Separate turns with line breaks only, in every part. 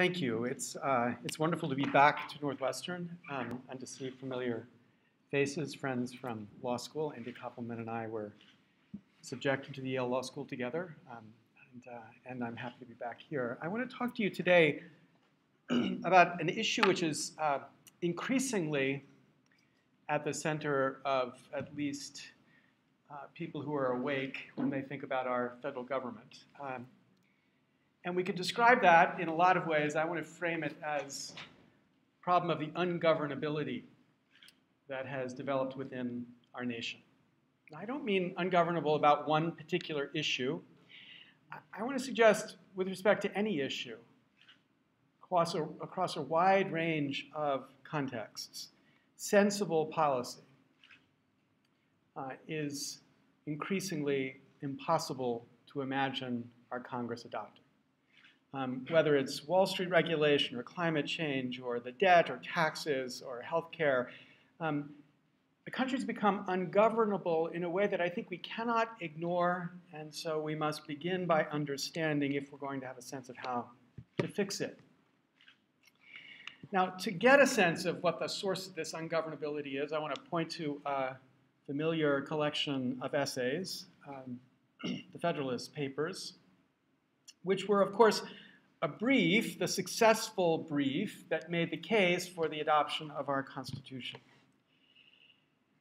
Thank you. It's, uh, it's wonderful to be back to Northwestern um, and to see familiar faces, friends from law school. Andy Koppelman and I were subjected to the Yale Law School together, um, and, uh, and, I'm happy to be back here. I want to talk to you today about an issue which is uh, increasingly at the center of at least uh, people who are awake when they think about our federal government. Um, and we could describe that in a lot of ways. I want to frame it as problem of the ungovernability that has developed within our nation. Now, I don't mean ungovernable about one particular issue. I want to suggest, with respect to any issue, across a, across a wide range of contexts, sensible policy uh, is increasingly impossible to imagine our Congress adopting. Um, whether it's Wall Street regulation or climate change or the debt or taxes or healthcare, um, the country's become ungovernable in a way that I think we cannot ignore, and so we must begin by understanding if we're going to have a sense of how to fix it. Now, to get a sense of what the source of this ungovernability is, I want to point to a familiar collection of essays, um, the Federalist Papers, which were, of course, a brief, the successful brief that made the case for the adoption of our Constitution.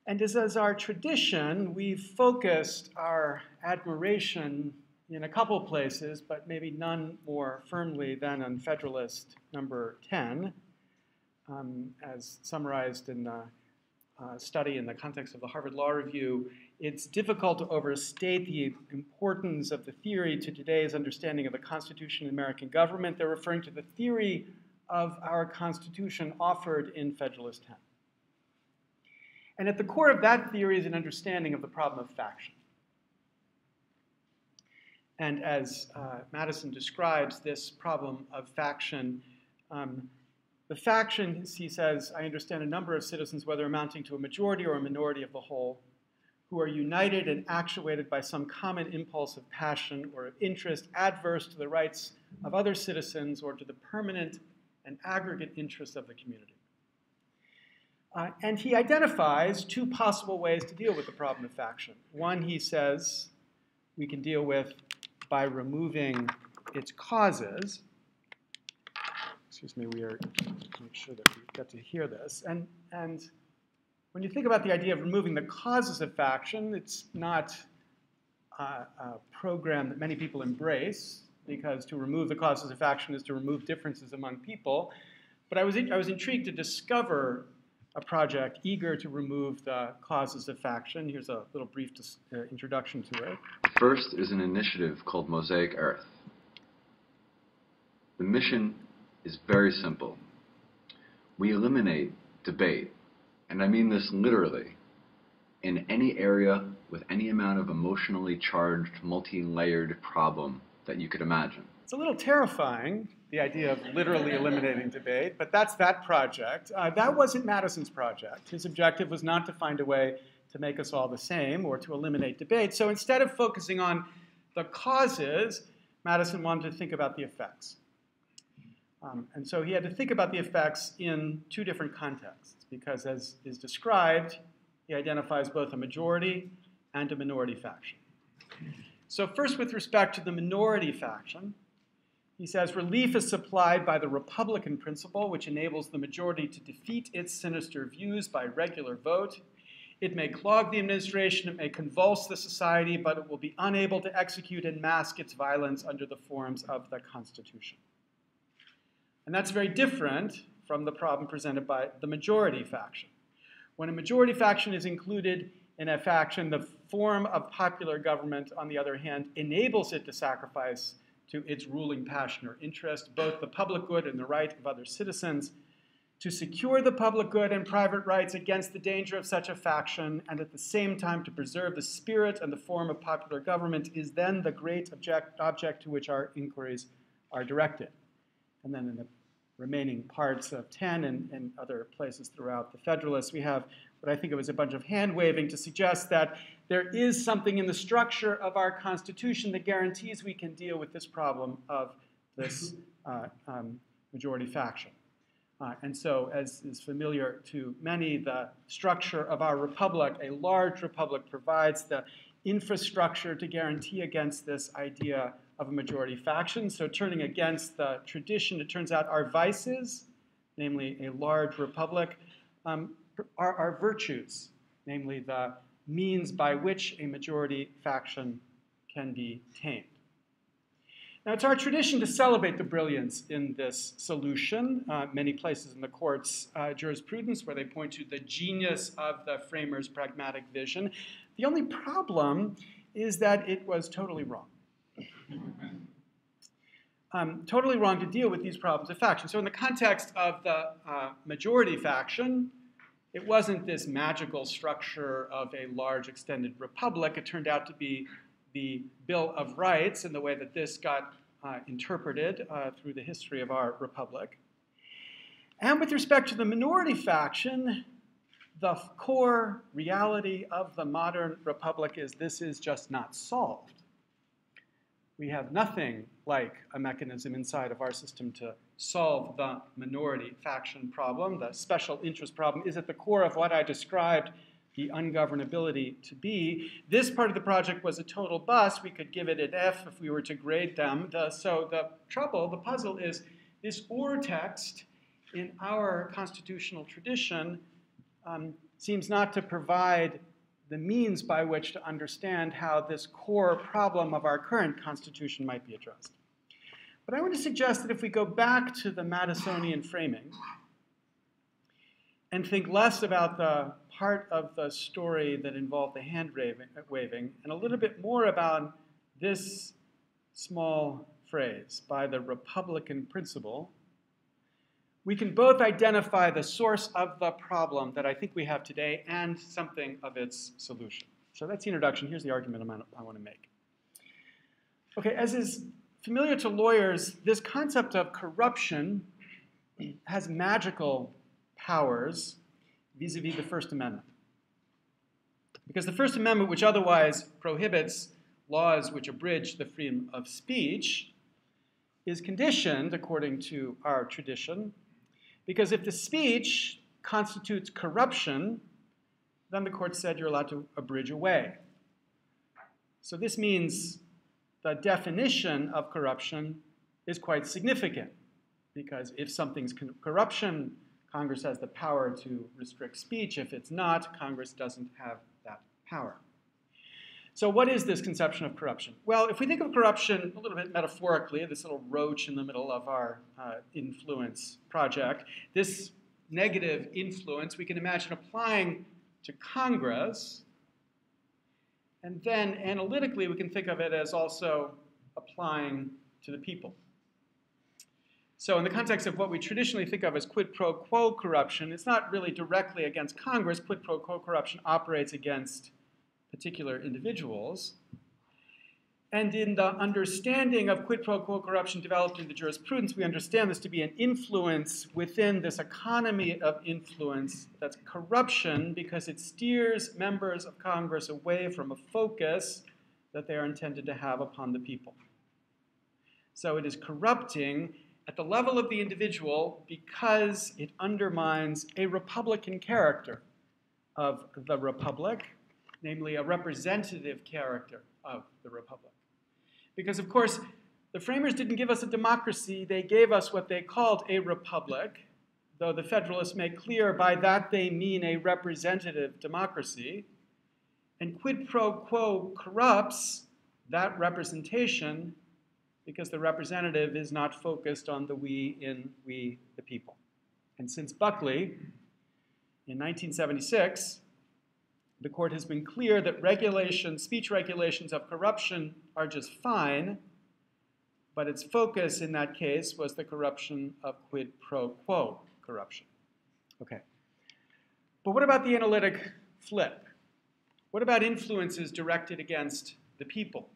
And as is our tradition, we've focused our admiration in a couple places, but maybe none more firmly than on Federalist number 10, um, as summarized in the uh, study in the context of the Harvard Law Review, it's difficult to overstate the importance of the theory to today's understanding of the Constitution and American government. They're referring to the theory of our Constitution offered in Federalist 10. And at the core of that theory is an understanding of the problem of faction. And as uh, Madison describes this problem of faction, um, the faction, he says, I understand a number of citizens, whether amounting to a majority or a minority of the whole, who are united and actuated by some common impulse of passion or of interest adverse to the rights of other citizens or to the permanent and aggregate interests of the community. Uh, and he identifies two possible ways to deal with the problem of faction. One, he says, we can deal with by removing its causes, excuse me, we are, make sure that we get to hear this. And, and when you think about the idea of removing the causes of faction, it's not a, a program that many people embrace, because to remove the causes of faction is to remove differences among people. But I was, in, I was intrigued to discover a project eager to remove the causes of faction. Here's a little brief uh, introduction to it.
First is an initiative called Mosaic Earth. The mission is very simple. We eliminate debate, and I mean this literally, in any area with any amount of emotionally charged, multi-layered problem that you could imagine.
It's a little terrifying, the idea of literally eliminating debate, but that's that project. Uh, that wasn't Madison's project. His objective was not to find a way to make us all the same or to eliminate debate. So instead of focusing on the causes, Madison wanted to think about the effects. Um, and so he had to think about the effects in two different contexts, because as is described, he identifies both a majority and a minority faction. So first, with respect to the minority faction, he says relief is supplied by the Republican principle, which enables the majority to defeat its sinister views by regular vote. It may clog the administration, it may convulse the society, but it will be unable to execute and mask its violence under the forms of the Constitution. And that's very different from the problem presented by the majority faction. When a majority faction is included in a faction, the form of popular government, on the other hand, enables it to sacrifice to its ruling passion or interest both the public good and the right of other citizens, to secure the public good and private rights against the danger of such a faction, and at the same time to preserve the spirit and the form of popular government, is then the great object, object to which our inquiries are directed. And then in the remaining parts of 10 and, and other places throughout the Federalists, we have what I think it was a bunch of hand waving to suggest that there is something in the structure of our Constitution that guarantees we can deal with this problem of this uh, um, majority faction. Uh, and so, as is familiar to many, the structure of our republic, a large republic, provides the infrastructure to guarantee against this idea of a majority faction. So, turning against the tradition, it turns out our vices, namely a large republic, um, are our virtues, namely the means by which a majority faction can be tamed. Now, it's our tradition to celebrate the brilliance in this solution. Uh, many places in the court's uh, jurisprudence where they point to the genius of the framers' pragmatic vision. The only problem is that it was totally wrong. Um, totally wrong to deal with these problems of faction. So, in the context of the uh, majority faction, it wasn't this magical structure of a large extended republic. It turned out to be the Bill of Rights and the way that this got uh, interpreted uh, through the history of our republic. And with respect to the minority faction, the core reality of the modern republic is this is just not solved. We have nothing like a mechanism inside of our system to solve the minority faction problem. The special interest problem is at the core of what I described the ungovernability to be. This part of the project was a total bust. We could give it an F if we were to grade them. The, so the trouble, the puzzle is this or text in our constitutional tradition um, seems not to provide the means by which to understand how this core problem of our current constitution might be addressed. But I want to suggest that if we go back to the Madisonian framing and think less about the part of the story that involved the hand waving and a little bit more about this small phrase by the Republican principle, we can both identify the source of the problem that I think we have today and something of its solution. So that's the introduction. Here's the argument I want to make. Okay, as is familiar to lawyers, this concept of corruption has magical powers vis-a-vis the First Amendment. Because the First Amendment, which otherwise prohibits laws which abridge the freedom of speech, is conditioned, according to our tradition, because if the speech constitutes corruption, then the court said you're allowed to abridge away. So this means the definition of corruption is quite significant, because if something's corruption, Congress has the power to restrict speech. If it's not, Congress doesn't have that power. So, what is this conception of corruption? Well, if we think of corruption a little bit metaphorically, this little roach in the middle of our uh, influence project, this negative influence we can imagine applying to Congress. And then analytically, we can think of it as also applying to the people. So, in the context of what we traditionally think of as quid pro quo corruption, it's not really directly against Congress. Quid pro quo corruption operates against particular individuals. And in the understanding of quid pro quo corruption developed in the jurisprudence, we understand this to be an influence within this economy of influence that's corruption because it steers members of Congress away from a focus that they are intended to have upon the people. So it is corrupting at the level of the individual because it undermines a Republican character of the Republic, namely a representative character of the Republic. Because, of course, the framers didn't give us a democracy, they gave us what they called a republic, though the Federalists make clear by that they mean a representative democracy. And quid pro quo corrupts that representation because the representative is not focused on the we in we the people. And since Buckley, in 1976, the court has been clear that regulations, speech regulations of corruption are just fine, but its focus in that case was the corruption of quid pro quo corruption. Okay. But what about the analytic flip? What about influences directed against the people?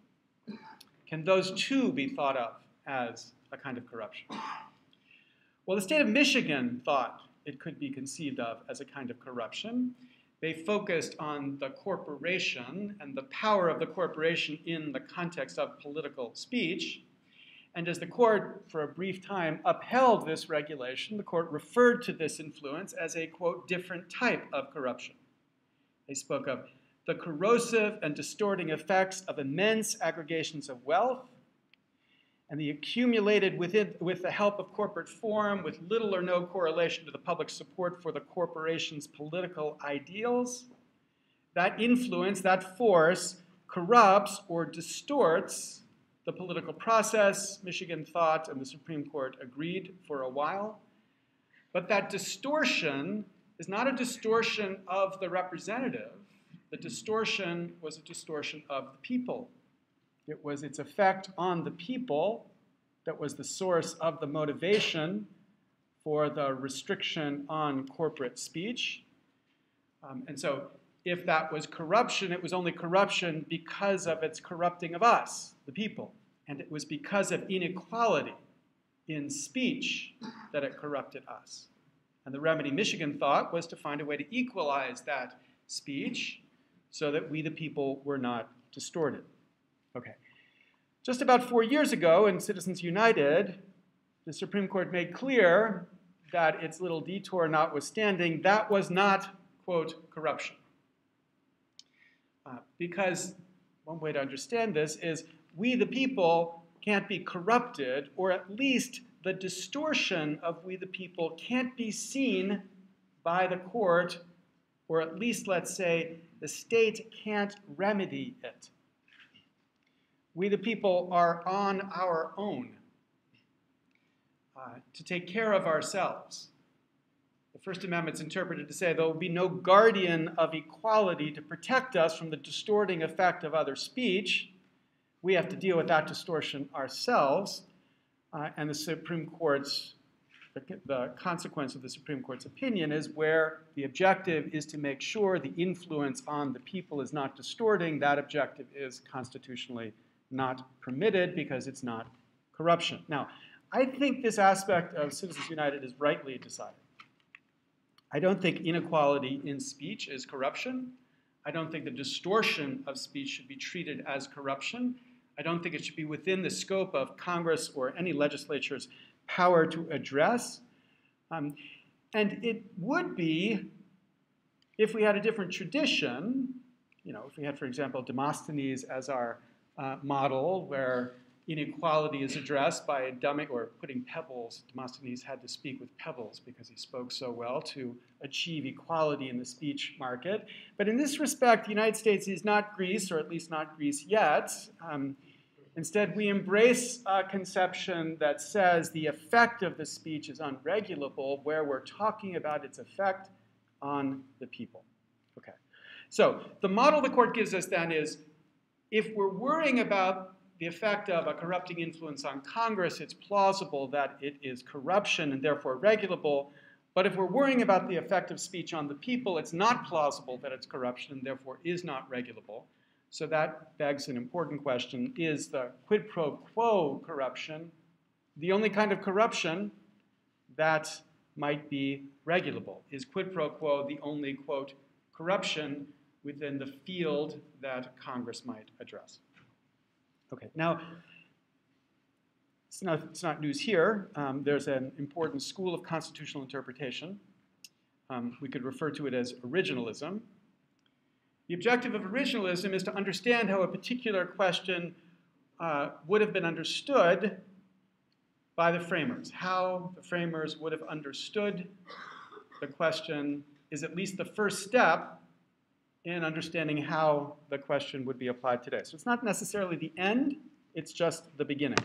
Can those too be thought of as a kind of corruption? Well, the state of Michigan thought it could be conceived of as a kind of corruption. They focused on the corporation and the power of the corporation in the context of political speech. And as the court, for a brief time, upheld this regulation, the court referred to this influence as a, quote, different type of corruption. They spoke of the corrosive and distorting effects of immense aggregations of wealth and the accumulated within, with the help of corporate form with little or no correlation to the public support for the corporation's political ideals. That influence, that force, corrupts or distorts the political process. Michigan thought, and the Supreme Court agreed for a while. But that distortion is not a distortion of the representative. The distortion was a distortion of the people. It was its effect on the people that was the source of the motivation for the restriction on corporate speech. Um, and so, if that was corruption, it was only corruption because of its corrupting of us, the people. And it was because of inequality in speech that it corrupted us. And the remedy Michigan thought was to find a way to equalize that speech so that we, the people, were not distorted. Okay. Just about four years ago in Citizens United, the Supreme Court made clear that its little detour notwithstanding, that was not, quote, corruption. Uh, because one way to understand this is we, the people, can't be corrupted, or at least the distortion of we, the people, can't be seen by the court, or at least, let's say, the state can't remedy it. We, the people, are on our own uh, to take care of ourselves. The First Amendment is interpreted to say there will be no guardian of equality to protect us from the distorting effect of other speech. We have to deal with that distortion ourselves. Uh, and the Supreme Court's, the, the consequence of the Supreme Court's opinion is where the objective is to make sure the influence on the people is not distorting, that objective is constitutionally not permitted because it's not corruption. Now, I think this aspect of Citizens United is rightly decided. I don't think inequality in speech is corruption. I don't think the distortion of speech should be treated as corruption. I don't think it should be within the scope of Congress or any legislature's power to address. Um, and it would be if we had a different tradition, you know, if we had, for example, Demosthenes as our uh, model where inequality is addressed by dumbing or putting pebbles. Demosthenes had to speak with pebbles because he spoke so well to achieve equality in the speech market. But in this respect, the United States is not Greece, or at least not Greece yet. Um, instead, we embrace a conception that says the effect of the speech is unregulable, where we're talking about its effect on the people. Okay. So the model the court gives us then is if we're worrying about the effect of a corrupting influence on Congress, it's plausible that it is corruption and therefore regulable. But if we're worrying about the effect of speech on the people, it's not plausible that it's corruption and therefore is not regulable. So that begs an important question Is the quid pro quo corruption the only kind of corruption that might be regulable? Is quid pro quo the only, quote, corruption within the field that Congress might address. Okay, now, it's not, it's not news here. Um, there's an important school of constitutional interpretation. Um, we could refer to it as originalism. The objective of originalism is to understand how a particular question uh, would have been understood by the framers. How the framers would have understood the question is at least the first step in understanding how the question would be applied today. So it's not necessarily the end, it's just the beginning.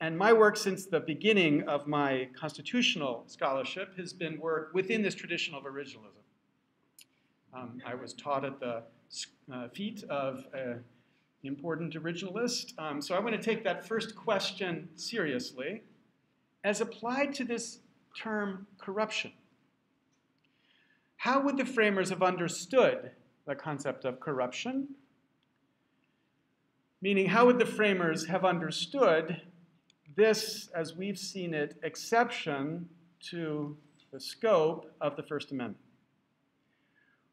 And my work since the beginning of my constitutional scholarship has been work within this tradition of originalism. Um, I was taught at the uh, feet of an important originalist. Um, so I want to take that first question seriously as applied to this term corruption. How would the framers have understood the concept of corruption? Meaning, how would the framers have understood this, as we've seen it, exception to the scope of the First Amendment?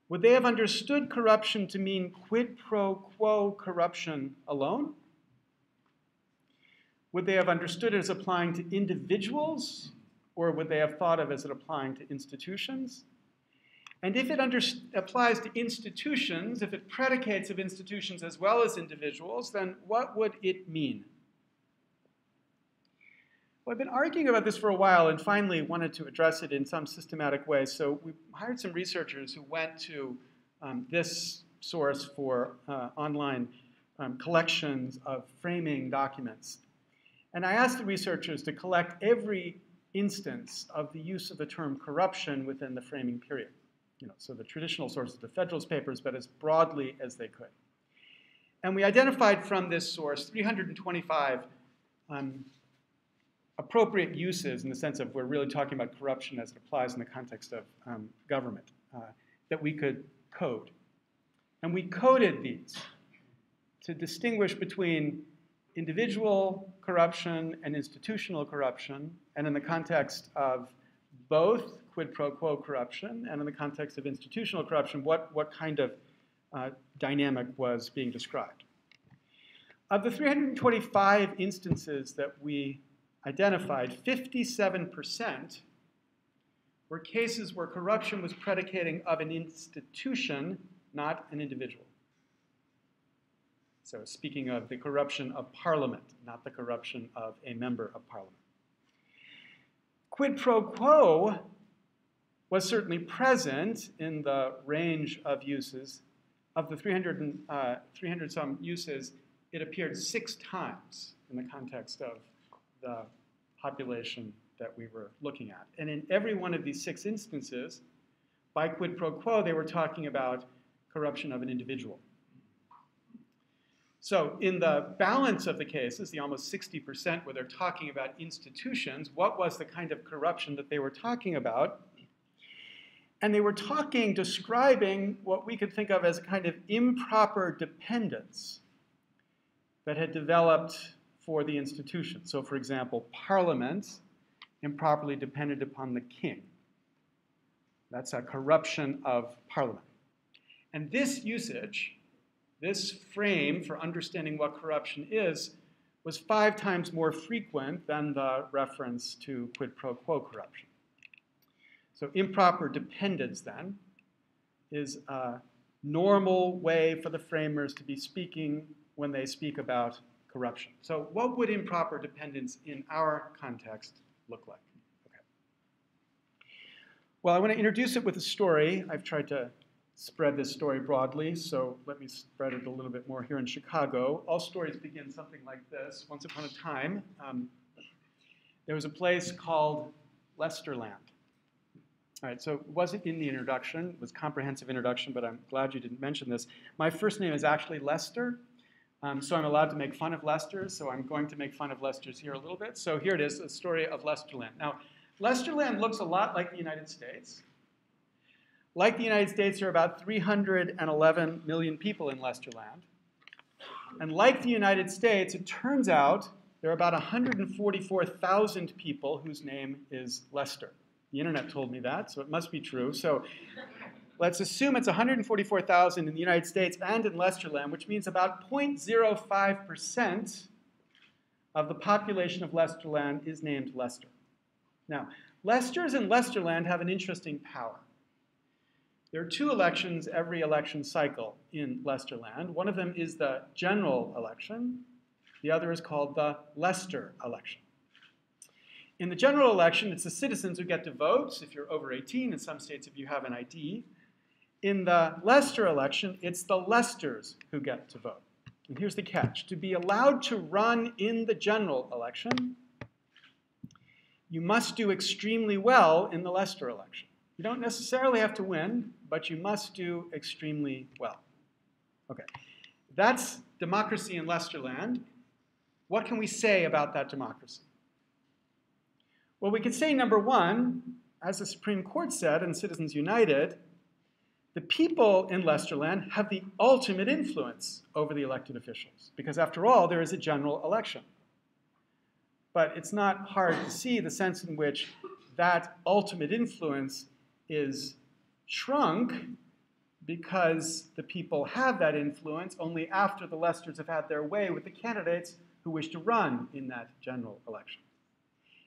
Would they have understood corruption to mean quid pro quo corruption alone? Would they have understood it as applying to individuals, or would they have thought of it as it applying to institutions? And if it under, applies to institutions, if it predicates of institutions as well as individuals, then what would it mean? Well, I've been arguing about this for a while and finally wanted to address it in some systematic way. So we hired some researchers who went to um, this source for uh, online um, collections of framing documents. And I asked the researchers to collect every instance of the use of the term corruption within the framing period you know, so the traditional sources, of the Federalist Papers, but as broadly as they could. And we identified from this source 325 um, appropriate uses in the sense of we're really talking about corruption as it applies in the context of um, government uh, that we could code. And we coded these to distinguish between individual corruption and institutional corruption, and in the context of both quid pro quo corruption, and in the context of institutional corruption, what, what kind of uh, dynamic was being described. Of the 325 instances that we identified, 57% were cases where corruption was predicating of an institution, not an individual. So, speaking of the corruption of parliament, not the corruption of a member of parliament. Quid pro quo was certainly present in the range of uses. Of the 300, and, uh, 300 some uses, it appeared six times in the context of the population that we were looking at. And in every one of these six instances, by quid pro quo, they were talking about corruption of an individual. So in the balance of the cases, the almost 60% where they're talking about institutions, what was the kind of corruption that they were talking about? And they were talking, describing what we could think of as a kind of improper dependence that had developed for the institution. So, for example, Parliament improperly depended upon the king. That's a corruption of Parliament. And this usage, this frame for understanding what corruption is, was five times more frequent than the reference to quid pro quo corruption. So improper dependence then is a normal way for the framers to be speaking when they speak about corruption. So what would improper dependence in our context look like? Okay. Well, I want to introduce it with a story. I've tried to spread this story broadly, so let me spread it a little bit more here in Chicago. All stories begin something like this. Once upon a time, um, there was a place called Lesterland. All right, so it wasn't in the introduction, it was comprehensive introduction, but I'm glad you didn't mention this. My first name is actually Lester, um, so I'm allowed to make fun of Lesters, so I'm going to make fun of Lesters here a little bit. So here it is, a story of Lesterland. Now, Lesterland looks a lot like the United States. Like the United States, there are about 311 million people in Lesterland. And like the United States, it turns out there are about 144,000 people whose name is Lester. The internet told me that, so it must be true. So let's assume it's 144,000 in the United States and in Lesterland, which means about 0.05% of the population of Lesterland is named Lester. Now, Lesters and Lesterland have an interesting power. There are two elections every election cycle in Lesterland. One of them is the general election. The other is called the Lester election. In the general election, it's the citizens who get to vote, if you're over 18, in some states if you have an ID. In the Lester election, it's the Lesters who get to vote. And here's the catch. To be allowed to run in the general election, you must do extremely well in the Lester election. You don't necessarily have to win, but you must do extremely well. Okay, that's democracy in Lesterland. What can we say about that democracy? Well, we could say, number one, as the Supreme Court said in Citizens United, the people in Lesterland have the ultimate influence over the elected officials, because after all, there is a general election. But it's not hard to see the sense in which that ultimate influence is shrunk because the people have that influence only after the Lesters have had their way with the candidates who wish to run in that general election.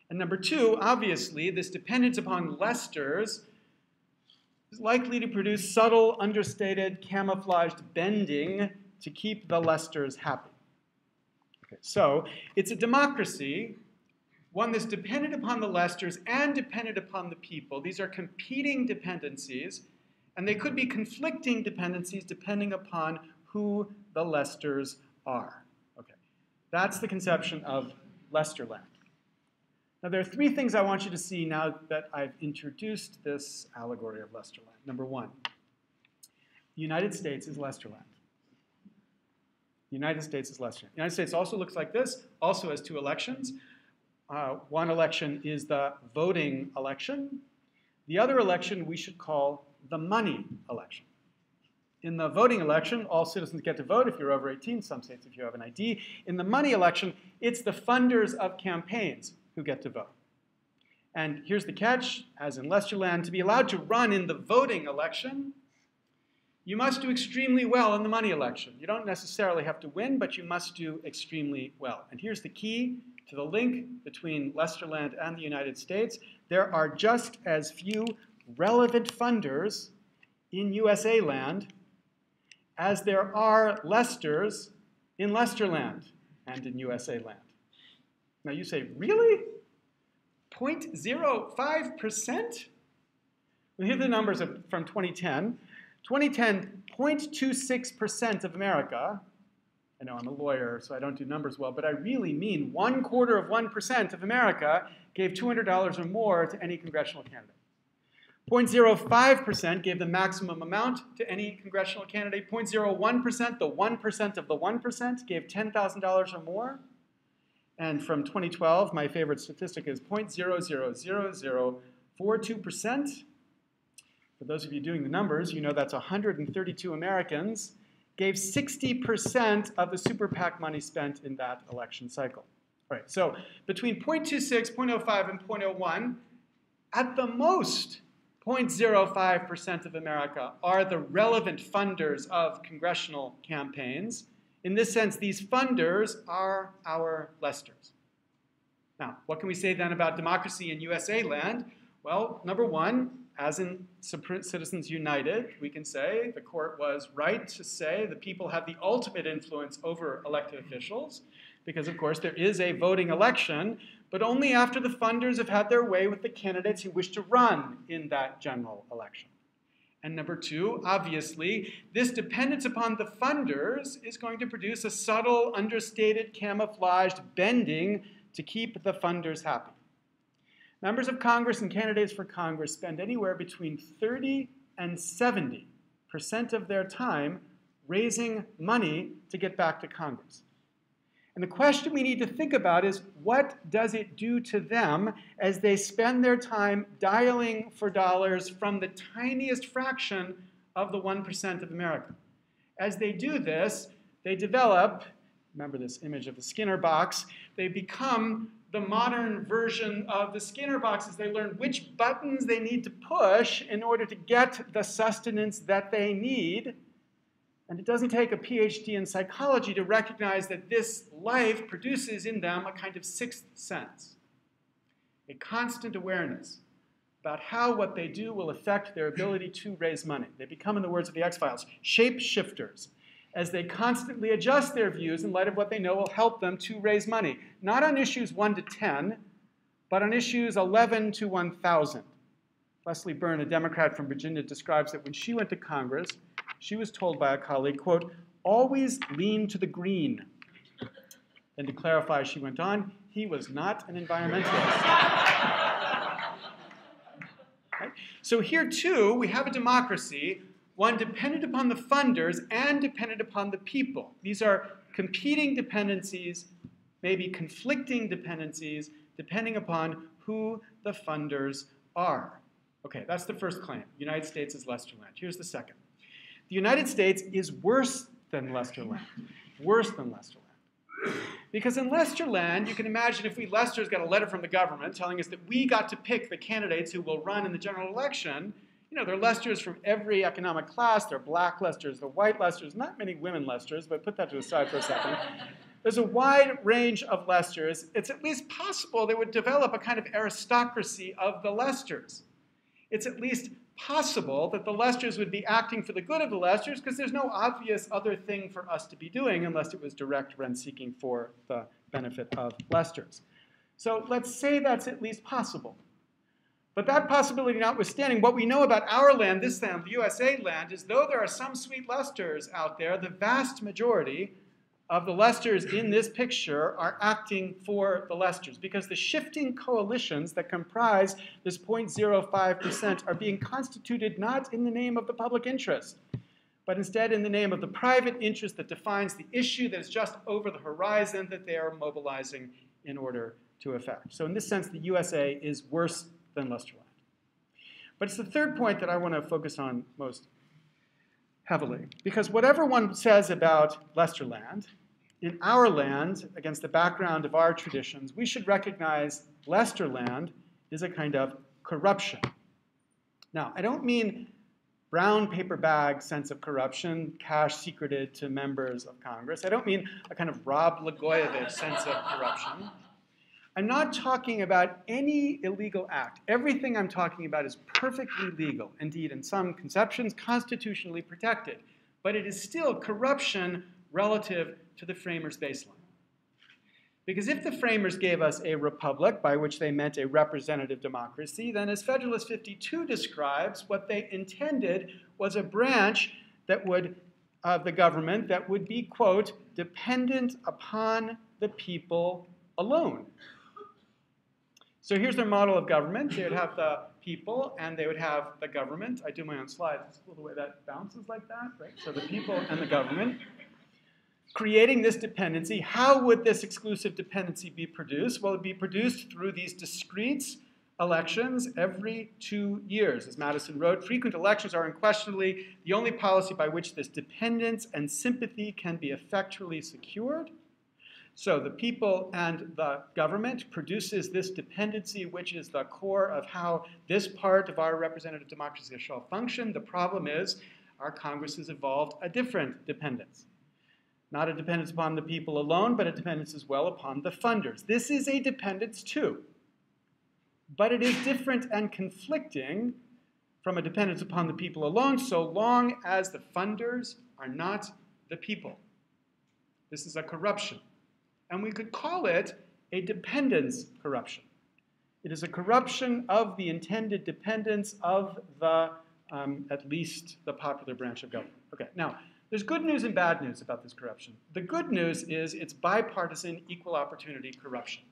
And number two, obviously, this dependence upon Lesters is likely to produce subtle, understated, camouflaged bending to keep the Lesters happy. Okay, so it's a democracy, one that's dependent upon the Lesters and dependent upon the people. These are competing dependencies, and they could be conflicting dependencies depending upon who the Lesters are. Okay, that's the conception of Lesterland. Now, there are three things I want you to see now that I've introduced this allegory of Lesterland. Number one, the United States is Lesterland. The United States is Lesterland. The United States also looks like this, also has two elections. Uh, one election is the voting election. The other election we should call the money election. In the voting election, all citizens get to vote if you're over 18, some states if you have an ID. In the money election, it's the funders of campaigns who get to vote. And here's the catch, as in Lesterland, to be allowed to run in the voting election, you must do extremely well in the money election. You don't necessarily have to win, but you must do extremely well. And here's the key to the link between Lesterland and the United States. There are just as few relevant funders in USA land as there are Lesters in Lesterland and in USA land. Now you say, really? 0.05%? Well, here are the numbers of, from 2010. 2010, 0.26% of America, I know I'm a lawyer, so I don't do numbers well, but I really mean one quarter of 1% of America gave $200 or more to any congressional candidate. 0.05% gave the maximum amount to any congressional candidate. 0.01%, the 1% of the 1%, gave $10,000 or more. And from 2012, my favorite statistic is 0.000042%. For those of you doing the numbers, you know that's 132 Americans gave 60% of the super PAC money spent in that election cycle. All right, so between 0.26, 0.05, and 0.01, at the most, 0.05% of America are the relevant funders of congressional campaigns. In this sense, these funders are our lesters. Now, what can we say then about democracy in USA land? Well, number one, as in Citizens United, we can say the court was right to say the people have the ultimate influence over elected officials, because of course there is a voting election, but only after the funders have had their way with the candidates who wish to run in that general election. And number two, obviously, this dependence upon the funders is going to produce a subtle, understated, camouflaged bending to keep the funders happy. Members of Congress and candidates for Congress spend anywhere between 30 and 70 percent of their time raising money to get back to Congress. And the question we need to think about is what does it do to them as they spend their time dialing for dollars from the tiniest fraction of the 1% of America? As they do this, they develop, remember this image of the Skinner box, they become the modern version of the Skinner boxes. They learn which buttons they need to push in order to get the sustenance that they need and it doesn't take a PhD in psychology to recognize that this life produces in them a kind of sixth sense, a constant awareness about how what they do will affect their ability to raise money. They become, in the words of the X Files, shapeshifters as they constantly adjust their views in light of what they know will help them to raise money, not on issues 1 to 10, but on issues 11 to 1,000. Leslie Byrne, a Democrat from Virginia, describes that when she went to Congress, she was told by a colleague, quote, always lean to the green. And to clarify, she went on, he was not an environmentalist. right? So here too, we have a democracy, one dependent upon the funders and dependent upon the people. These are competing dependencies, maybe conflicting dependencies, depending upon who the funders are. Okay, that's the first claim. United States is Lesterland. Here's the second. The United States is worse than Lesterland. Worse than Lesterland. Because in Lesterland, you can imagine if we Lesters got a letter from the government telling us that we got to pick the candidates who will run in the general election, you know, they're Lesters from every economic class. They're black Lesters, they're white Lesters, not many women Lesters, but put that to the side for a second. there's a wide range of Lesters. It's at least possible they would develop a kind of aristocracy of the Lesters. It's at least possible that the lesters would be acting for the good of the lesters because there's no obvious other thing for us to be doing unless it was direct rent seeking for the benefit of lesters. So let's say that's at least possible. But that possibility notwithstanding, what we know about our land, this land, the USA land, is though there are some sweet Lesters out there, the vast majority of the Lesters in this picture are acting for the Lesters because the shifting coalitions that comprise this 0.05% are being constituted not in the name of the public interest, but instead in the name of the private interest that defines the issue that is just over the horizon that they are mobilizing in order to effect. So in this sense, the USA is worse than Lesterland. But it's the third point that I want to focus on most heavily. Because whatever one says about Lesterland, in our land, against the background of our traditions, we should recognize Lesterland is a kind of corruption. Now, I don't mean brown paper bag sense of corruption, cash secreted to members of Congress. I don't mean a kind of Rod Blagojevich sense of corruption. I'm not talking about any illegal act. Everything I'm talking about is perfectly legal, indeed, in some conceptions, constitutionally protected. But it is still corruption relative to the framers' baseline. Because if the framers gave us a republic, by which they meant a representative democracy, then as Federalist 52 describes, what they intended was a branch that would, of the government that would be, quote, dependent upon the people alone. So here's their model of government. They would have the people and they would have the government. I do my own slides. It's cool the way that bounces like that, right? So the people and the government. Creating this dependency, how would this exclusive dependency be produced? Well, it'd be produced through these discrete elections every two years. As Madison wrote, frequent elections are unquestionably the only policy by which this dependence and sympathy can be effectually secured. So the people and the government produces this dependency, which is the core of how this part of our representative democracy shall function. The problem is our Congress has evolved a different dependence. Not a dependence upon the people alone, but a dependence as well upon the funders. This is a dependence too, but it is different and conflicting from a dependence upon the people alone so long as the funders are not the people. This is a corruption and we could call it a dependence corruption. It is a corruption of the intended dependence of the, um, at least the popular branch of government. Okay, now, there's good news and bad news about this corruption. The good news is it's bipartisan, equal opportunity corruption.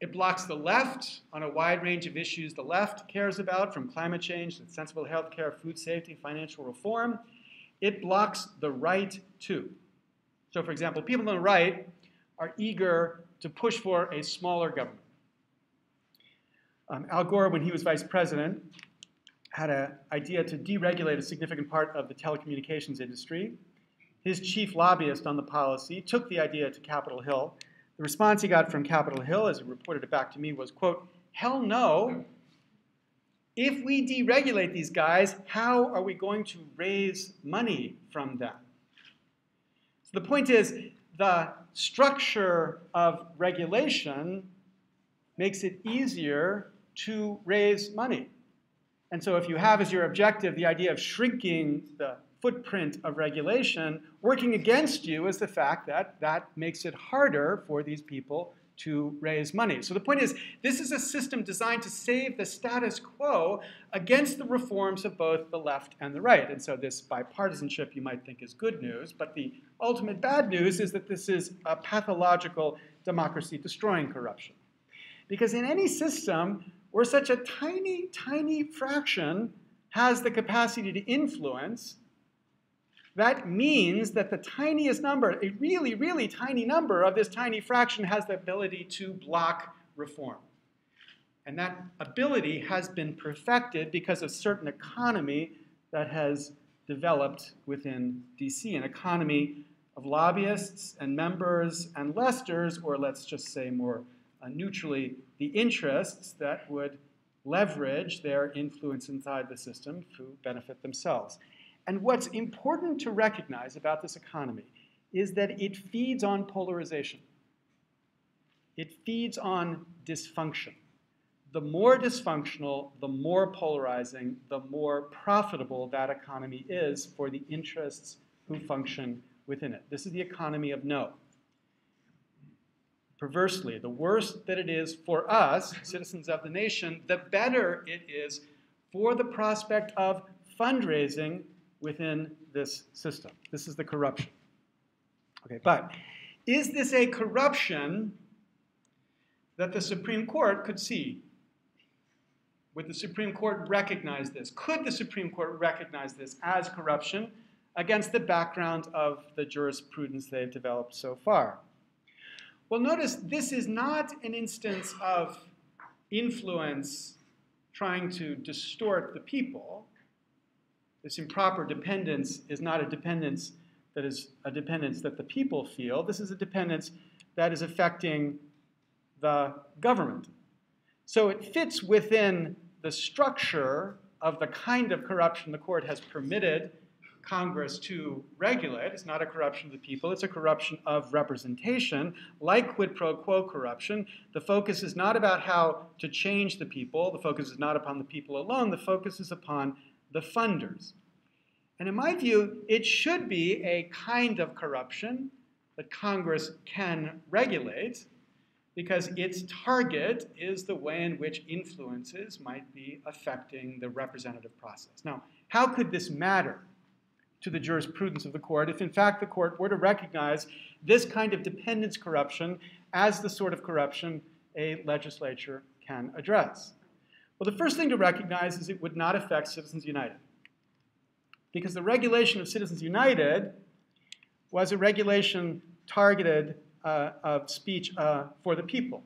It blocks the left on a wide range of issues the left cares about, from climate change to sensible health care, food safety, financial reform. It blocks the right too. So, for example, people on the right are eager to push for a smaller government. Um, Al Gore, when he was vice president, had an idea to deregulate a significant part of the telecommunications industry. His chief lobbyist on the policy took the idea to Capitol Hill. The response he got from Capitol Hill, as he reported it back to me, was, quote, hell no. If we deregulate these guys, how are we going to raise money from them? So the point is, the structure of regulation makes it easier to raise money. And so if you have as your objective the idea of shrinking the footprint of regulation, working against you is the fact that that makes it harder for these people to raise money. So the point is, this is a system designed to save the status quo against the reforms of both the left and the right. And so this bipartisanship you might think is good news, but the ultimate bad news is that this is a pathological democracy destroying corruption. Because in any system where such a tiny, tiny fraction has the capacity to influence, that means that the tiniest number, a really, really tiny number of this tiny fraction has the ability to block reform. And that ability has been perfected because of certain economy that has developed within DC, an economy of lobbyists and members and lesters, or let's just say more uh, neutrally, the interests that would leverage their influence inside the system to benefit themselves. And what's important to recognize about this economy is that it feeds on polarization. It feeds on dysfunction. The more dysfunctional, the more polarizing, the more profitable that economy is for the interests who function within it. This is the economy of no. Perversely, the worse that it is for us, citizens of the nation, the better it is for the prospect of fundraising within this system. This is the corruption. Okay, but is this a corruption that the Supreme Court could see? Would the Supreme Court recognize this? Could the Supreme Court recognize this as corruption against the background of the jurisprudence they've developed so far? Well, notice this is not an instance of influence trying to distort the people. This improper dependence is not a dependence that is a dependence that the people feel. This is a dependence that is affecting the government. So it fits within the structure of the kind of corruption the court has permitted Congress to regulate. It's not a corruption of the people, it's a corruption of representation. Like quid pro quo corruption, the focus is not about how to change the people, the focus is not upon the people alone, the focus is upon the funders. And in my view, it should be a kind of corruption that Congress can regulate because its target is the way in which influences might be affecting the representative process. Now, how could this matter to the jurisprudence of the court if, in fact, the court were to recognize this kind of dependence corruption as the sort of corruption a legislature can address? Well, the first thing to recognize is it would not affect Citizens United because the regulation of Citizens United was a regulation targeted uh, of speech uh, for the people.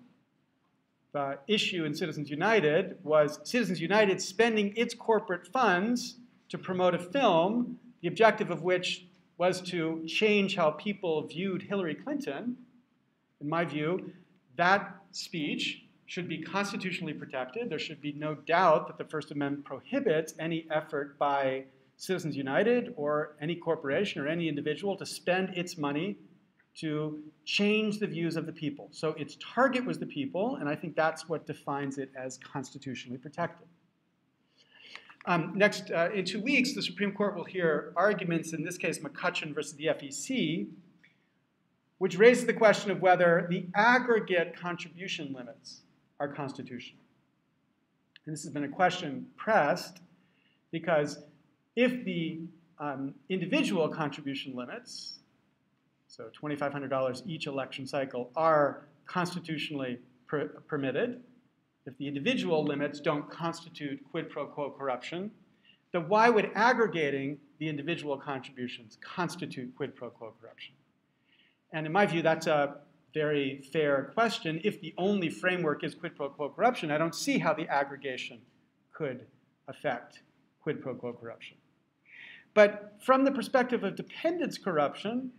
The issue in Citizens United was Citizens United spending its corporate funds to promote a film, the objective of which was to change how people viewed Hillary Clinton. In my view, that speech should be constitutionally protected. There should be no doubt that the First Amendment prohibits any effort by Citizens United or any corporation or any individual to spend its money to change the views of the people. So its target was the people, and I think that's what defines it as constitutionally protected. Um, next, uh, in two weeks, the Supreme Court will hear arguments, in this case, McCutcheon versus the FEC, which raises the question of whether the aggregate contribution limits are constitutional. And this has been a question pressed because if the um, individual contribution limits, so $2,500 each election cycle, are constitutionally per permitted, if the individual limits don't constitute quid pro quo corruption, then why would aggregating the individual contributions constitute quid pro quo corruption? And in my view, that's a very fair question. If the only framework is quid pro quo corruption, I don't see how the aggregation could affect quid pro quo corruption. But from the perspective of dependence corruption,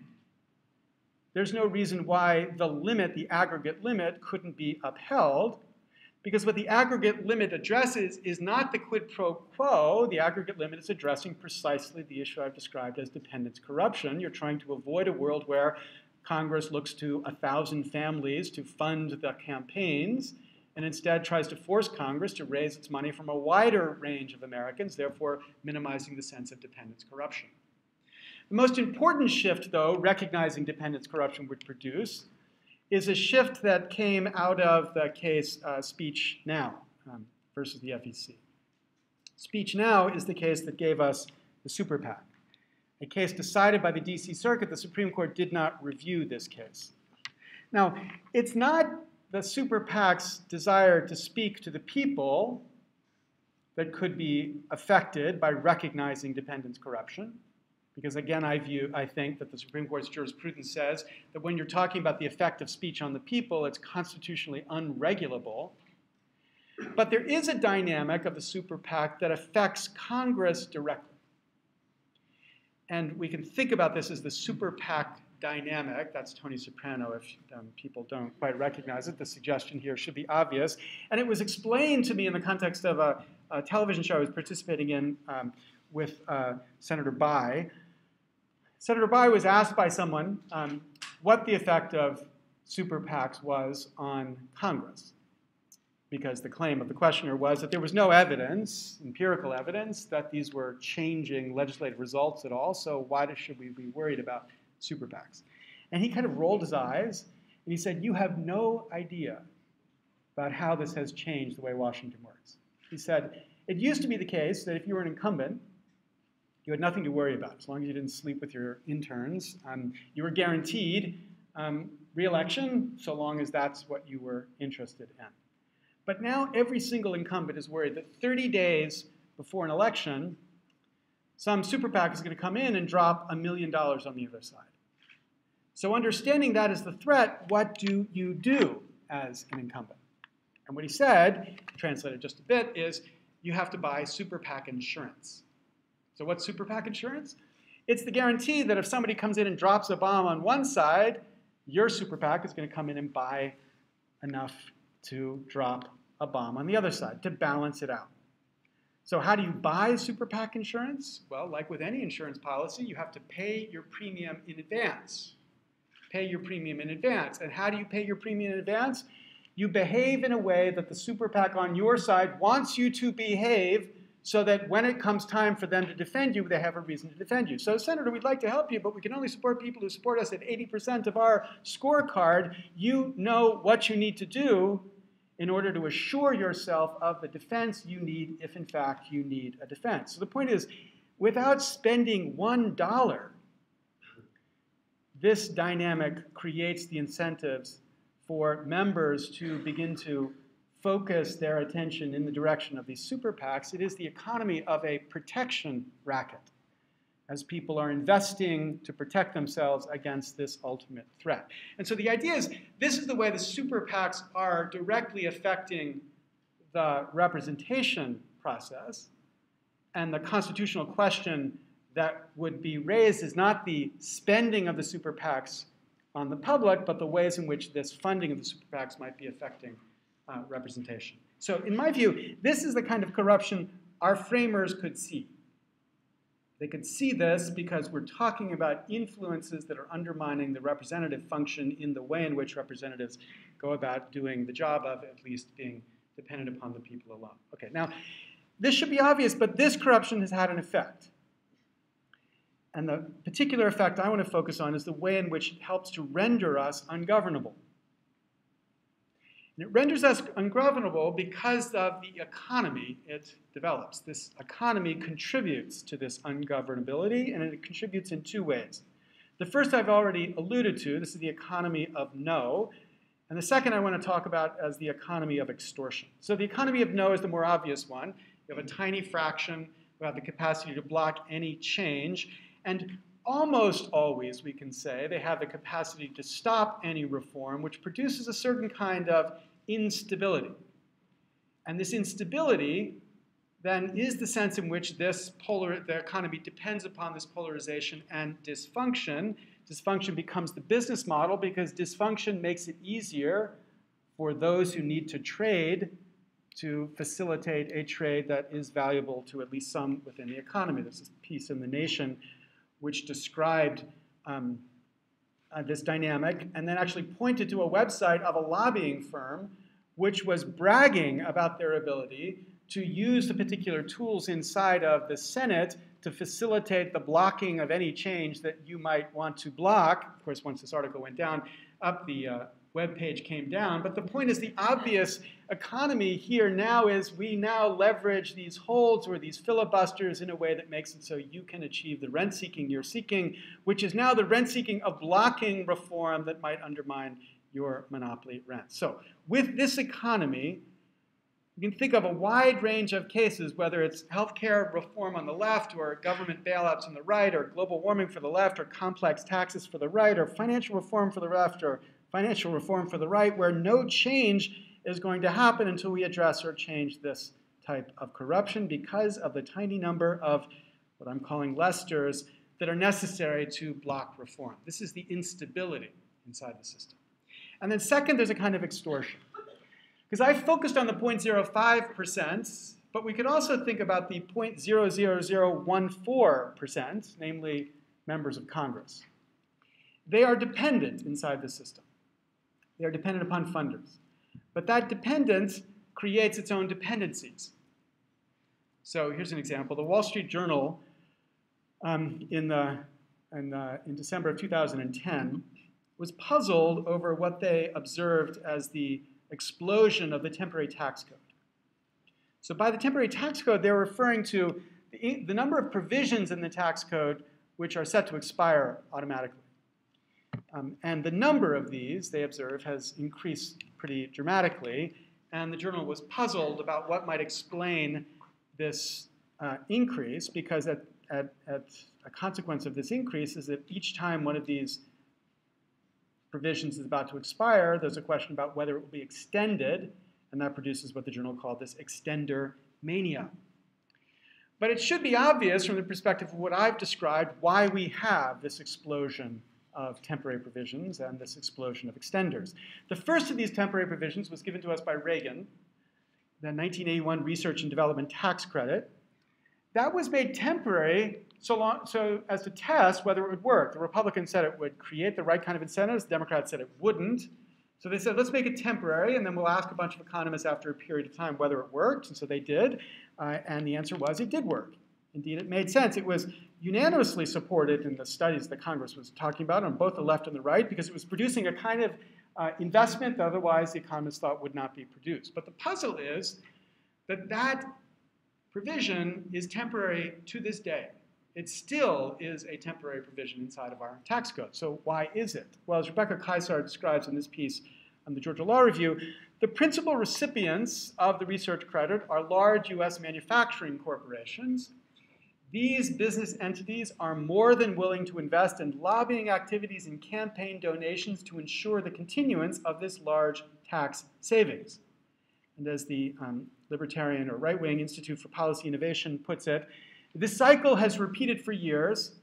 there's no reason why the limit, the aggregate limit, couldn't be upheld. Because what the aggregate limit addresses is not the quid pro quo. The aggregate limit is addressing precisely the issue I've described as dependence corruption. You're trying to avoid a world where Congress looks to a thousand families to fund the campaigns and instead tries to force Congress to raise its money from a wider range of Americans, therefore minimizing the sense of dependence corruption. The most important shift, though, recognizing dependence corruption would produce, is a shift that came out of the case uh, Speech Now um, versus the FEC. Speech Now is the case that gave us the super PAC, a case decided by the DC Circuit. The Supreme Court did not review this case. Now, it's not the super PAC's desire to speak to the people that could be affected by recognizing dependence corruption. Because again, I view, I think that the Supreme Court's jurisprudence says that when you're talking about the effect of speech on the people, it's constitutionally unregulable. But there is a dynamic of the super PAC that affects Congress directly. And we can think about this as the super PAC dynamic. That's Tony Soprano, if um, people don't quite recognize it. The suggestion here should be obvious. And it was explained to me in the context of a, a television show I was participating in um, with uh, Senator Bayh. Senator Bayh was asked by someone um, what the effect of super PACs was on Congress. Because the claim of the questioner was that there was no evidence, empirical evidence, that these were changing legislative results at all, so why should we be worried about super PACs? And he kind of rolled his eyes and he said, You have no idea about how this has changed the way Washington works. He said, It used to be the case that if you were an incumbent, you had nothing to worry about. As long as you didn't sleep with your interns, um, you were guaranteed um, reelection so long as that's what you were interested in. But now every single incumbent is worried that 30 days before an election, some super PAC is going to come in and drop a million dollars on the other side. So understanding that as the threat, what do you do as an incumbent? And what he said, translated just a bit, is you have to buy super PAC insurance. So what's super PAC insurance? It's the guarantee that if somebody comes in and drops a bomb on one side, your super PAC is going to come in and buy enough to drop a bomb on the other side to balance it out. So how do you buy super PAC insurance? Well, like with any insurance policy, you have to pay your premium in advance. Pay your premium in advance. And how do you pay your premium in advance? You behave in a way that the super PAC on your side wants you to behave so that when it comes time for them to defend you, they have a reason to defend you. So, Senator, we'd like to help you, but we can only support people who support us at 80% of our scorecard. You know what you need to do in order to assure yourself of the defense you need if, in fact, you need a defense. So, the point is, without spending $1, this dynamic creates the incentives for members to begin to focus their attention in the direction of these super PACs, it is the economy of a protection racket as people are investing to protect themselves against this ultimate threat. And so the idea is this is the way the super PACs are directly affecting the representation process. And the constitutional question that would be raised is not the spending of the super PACs on the public, but the ways in which this funding of the super PACs might be affecting uh, representation. So in my view, this is the kind of corruption our framers could see. They could see this because we're talking about influences that are undermining the representative function in the way in which representatives go about doing the job of at least being dependent upon the people alone. Okay, now this should be obvious, but this corruption has had an effect. And the particular effect I want to focus on is the way in which it helps to render us ungovernable. And it renders us ungovernable because of the economy it develops. This economy contributes to this ungovernability, and it contributes in two ways. The first I've already alluded to, this is the economy of no. And the second I want to talk about as the economy of extortion. So the economy of no is the more obvious one. You have a tiny fraction who have the capacity to block any change. And almost always, we can say, they have the capacity to stop any reform, which produces a certain kind of instability. And this instability then is the sense in which this polar, the economy depends upon this polarization and dysfunction. Dysfunction becomes the business model because dysfunction makes it easier for those who need to trade to facilitate a trade that is valuable to at least some within the economy. This piece in The Nation which described um, uh, this dynamic and then actually pointed to a website of a lobbying firm which was bragging about their ability to use the particular tools inside of the Senate to facilitate the blocking of any change that you might want to block. Of course, once this article went down, up the uh, web page came down. But the point is the obvious economy here now is we now leverage these holds or these filibusters in a way that makes it so you can achieve the rent seeking you're seeking, which is now the rent seeking of blocking reform that might undermine your monopoly rent. So with this economy, you can think of a wide range of cases, whether it's healthcare reform on the left, or government bailouts on the right, or global warming for the left, or complex taxes for the right, or financial reform for the left, or financial reform for the right, where no change is going to happen until we address or change this type of corruption because of the tiny number of what I'm calling lesters that are necessary to block reform. This is the instability inside the system. And then second, there's a kind of extortion. Because I focused on the 0.05%, but we could also think about the 0.00014%, namely members of Congress. They are dependent inside the system. They are dependent upon funders. But that dependence creates its own dependencies. So here's an example. The Wall Street Journal um, in, the, in, the, in December of 2010 was puzzled over what they observed as the explosion of the temporary tax code. So by the temporary tax code, they're referring to the, the number of provisions in the tax code which are set to expire automatically. Um, and the number of these, they observe, has increased pretty dramatically. And the journal was puzzled about what might explain this uh, increase, because at, at, at a consequence of this increase is that each time one of these provisions is about to expire, there's a question about whether it will be extended, and that produces what the journal called this extender mania. But it should be obvious from the perspective of what I've described why we have this explosion of temporary provisions and this explosion of extenders. The first of these temporary provisions was given to us by Reagan, the 1981 Research and Development Tax Credit. That was made temporary so, long, so as to test whether it would work. The Republicans said it would create the right kind of incentives. The Democrats said it wouldn't. So they said, let's make it temporary, and then we'll ask a bunch of economists after a period of time whether it worked. And so they did. Uh, and the answer was it did work. Indeed, it made sense. It was unanimously supported in the studies that Congress was talking about on both the left and the right because it was producing a kind of uh, investment that otherwise the economists thought would not be produced. But the puzzle is that that provision is temporary to this day. It still is a temporary provision inside of our tax code. So why is it? Well, as Rebecca Kysar describes in this piece on the Georgia Law Review, the principal recipients of the research credit are large US manufacturing corporations these business entities are more than willing to invest in lobbying activities and campaign donations to ensure the continuance of this large tax savings. And as the um, Libertarian or Right Wing Institute for Policy Innovation puts it, this cycle has repeated for years.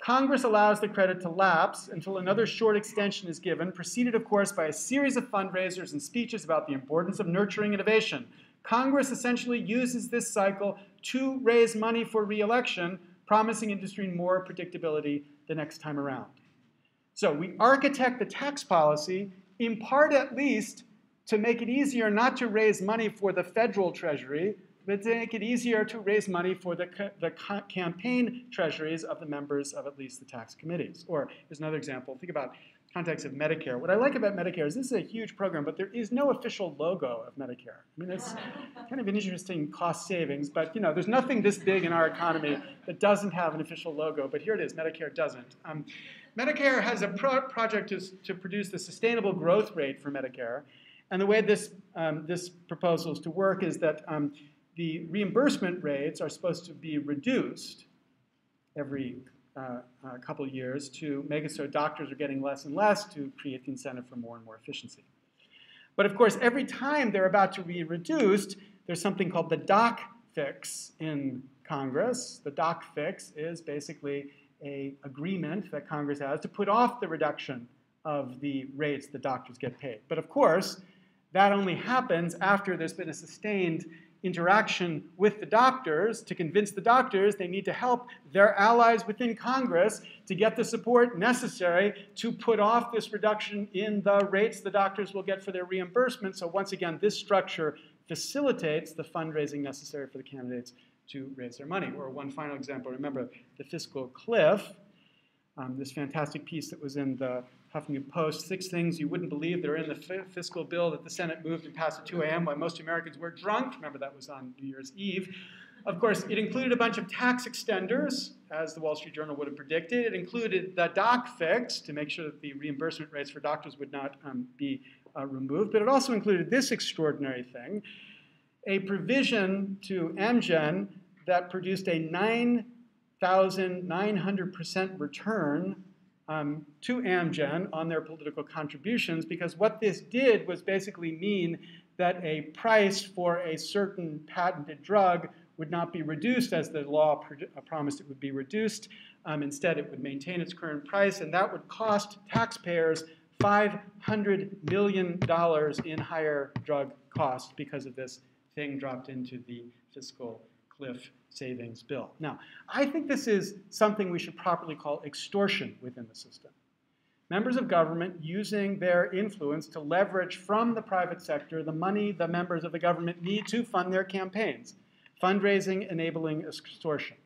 Congress allows the credit to lapse until another short extension is given, preceded, of course, by a series of fundraisers and speeches about the importance of nurturing innovation, Congress essentially uses this cycle to raise money for reelection, promising industry more predictability the next time around. So we architect the tax policy, in part at least, to make it easier not to raise money for the federal treasury, but to make it easier to raise money for the, the campaign treasuries of the members of at least the tax committees. Or here's another example. Think about context of Medicare. What I like about Medicare is this is a huge program, but there is no official logo of Medicare. I mean, it's kind of an interesting cost savings, but you know, there's nothing this big in our economy that doesn't have an official logo, but here it is, Medicare doesn't. Um, Medicare has a pro project to, to produce the sustainable growth rate for Medicare, and the way this, um, this proposal is to work is that um, the reimbursement rates are supposed to be reduced every a couple years to make it so doctors are getting less and less to create the incentive for more and more efficiency. But of course, every time they're about to be reduced, there's something called the doc fix in Congress. The doc fix is basically a agreement that Congress has to put off the reduction of the rates the doctors get paid. But of course, that only happens after there's been a sustained interaction with the doctors to convince the doctors they need to help their allies within Congress to get the support necessary to put off this reduction in the rates the doctors will get for their reimbursement. So once again, this structure facilitates the fundraising necessary for the candidates to raise their money. Or one final example, remember the fiscal cliff, um, this fantastic piece that was in the Huffington Post, six things you wouldn't believe that are in the fiscal bill that the Senate moved and passed at 2 a.m. while most Americans were drunk. Remember, that was on New Year's Eve. Of course, it included a bunch of tax extenders, as the Wall Street Journal would have predicted. It included the doc fix to make sure that the reimbursement rates for doctors would not um, be uh, removed. But it also included this extraordinary thing a provision to Amgen that produced a 9,900% return um, to Amgen on their political contributions because what this did was basically mean that a price for a certain patented drug would not be reduced as the law uh, promised it would be reduced. Um, instead, it would maintain its current price, and that would cost taxpayers $500 million in higher drug costs because of this thing dropped into the fiscal cliff savings bill. Now, I think this is something we should properly call extortion within the system. Members of government using their influence to leverage from the private sector the money the members of the government need to fund their campaigns. Fundraising enabling extortion.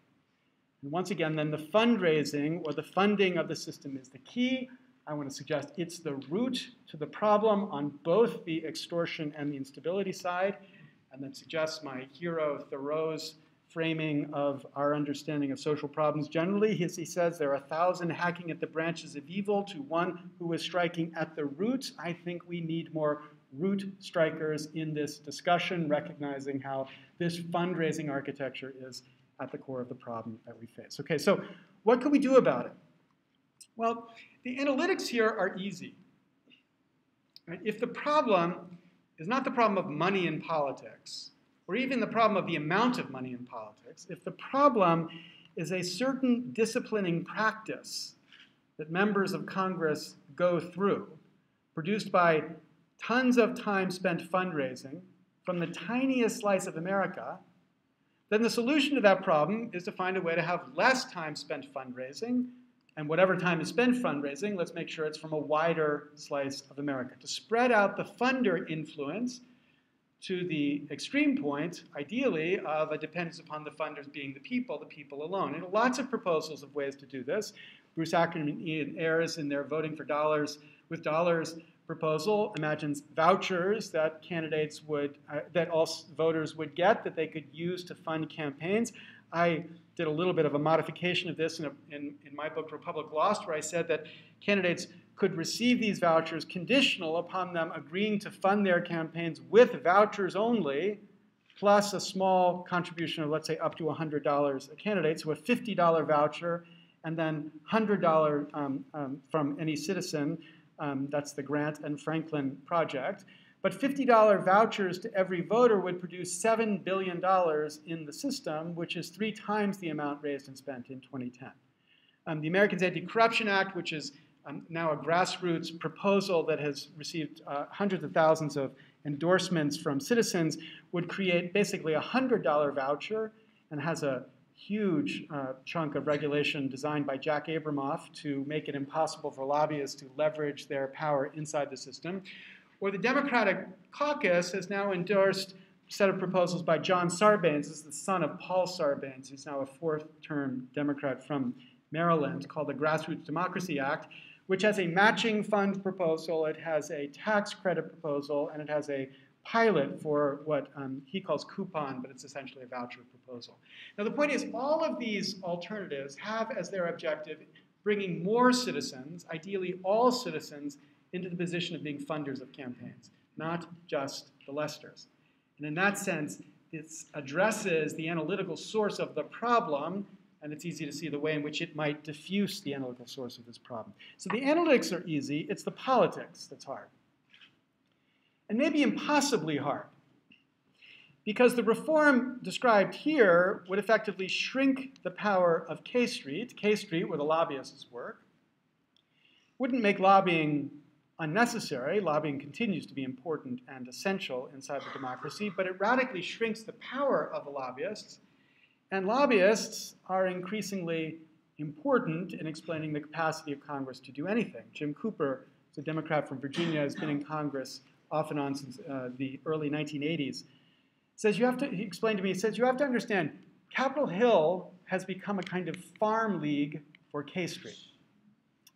And once again, then the fundraising or the funding of the system is the key. I want to suggest it's the root to the problem on both the extortion and the instability side. And that suggests my hero Thoreau's framing of our understanding of social problems generally. He, he says there are a thousand hacking at the branches of evil to one who is striking at the root. I think we need more root strikers in this discussion, recognizing how this fundraising architecture is at the core of the problem that we face. Okay, so what can we do about it? Well, the analytics here are easy. Right? If the problem is not the problem of money in politics, or even the problem of the amount of money in politics, if the problem is a certain disciplining practice that members of Congress go through, produced by tons of time spent fundraising from the tiniest slice of America, then the solution to that problem is to find a way to have less time spent fundraising, and whatever time is spent fundraising, let's make sure it's from a wider slice of America. To spread out the funder influence to the extreme point, ideally, of a dependence upon the funders being the people, the people alone. And lots of proposals of ways to do this. Bruce Ackerman and Ian Ayres in their Voting for Dollars with Dollars proposal imagines vouchers that candidates would, uh, that all voters would get that they could use to fund campaigns. I did a little bit of a modification of this in, a, in, in my book, Republic Lost, where I said that candidates could receive these vouchers conditional upon them agreeing to fund their campaigns with vouchers only, plus a small contribution of, let's say, up to $100 a candidate, so a $50 voucher, and then $100 um, um, from any citizen. Um, that's the Grant and Franklin project. But $50 vouchers to every voter would produce $7 billion in the system, which is three times the amount raised and spent in 2010. Um, the Americans Anti-Corruption Act, which is um, now a grassroots proposal that has received uh, hundreds of thousands of endorsements from citizens, would create basically a $100 voucher and has a huge uh, chunk of regulation designed by Jack Abramoff to make it impossible for lobbyists to leverage their power inside the system. Or the Democratic caucus has now endorsed a set of proposals by John Sarbanes, this is the son of Paul Sarbanes, who's now a fourth-term Democrat from Maryland, called the Grassroots Democracy Act, which has a matching fund proposal, it has a tax credit proposal, and it has a pilot for what um, he calls coupon, but it's essentially a voucher proposal. Now the point is all of these alternatives have as their objective bringing more citizens, ideally all citizens, into the position of being funders of campaigns, not just the Lesters. And in that sense, this addresses the analytical source of the problem, and it's easy to see the way in which it might diffuse the analytical source of this problem. So the analytics are easy, it's the politics that's hard. And maybe impossibly hard. Because the reform described here would effectively shrink the power of K Street, K Street where the lobbyists work, wouldn't make lobbying unnecessary. Lobbying continues to be important and essential inside the democracy, but it radically shrinks the power of the lobbyists. And lobbyists are increasingly important in explaining the capacity of Congress to do anything. Jim Cooper, who's a Democrat from Virginia, has been in Congress off and on since uh, the early 1980s. Says you have to, he explained to me, he says you have to understand Capitol Hill has become a kind of farm league for K Street,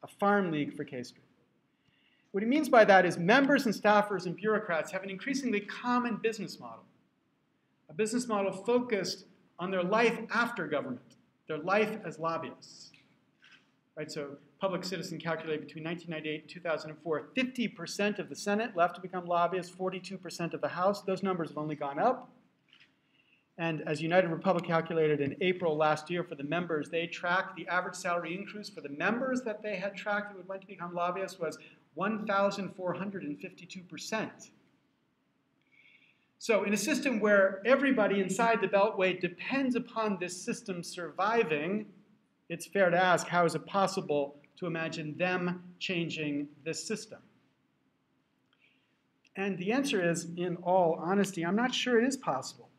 a farm league for K Street. What he means by that is members and staffers and bureaucrats have an increasingly common business model, a business model focused on their life after government, their life as lobbyists. Right, so Public Citizen calculated between 1998 and 2004, 50% of the Senate left to become lobbyists, 42% of the House. Those numbers have only gone up. And as United Republic calculated in April last year for the members, they tracked the average salary increase for the members that they had tracked who went to become lobbyists was 1,452%. So in a system where everybody inside the Beltway depends upon this system surviving, it's fair to ask, how is it possible to imagine them changing this system? And the answer is, in all honesty, I'm not sure it is possible.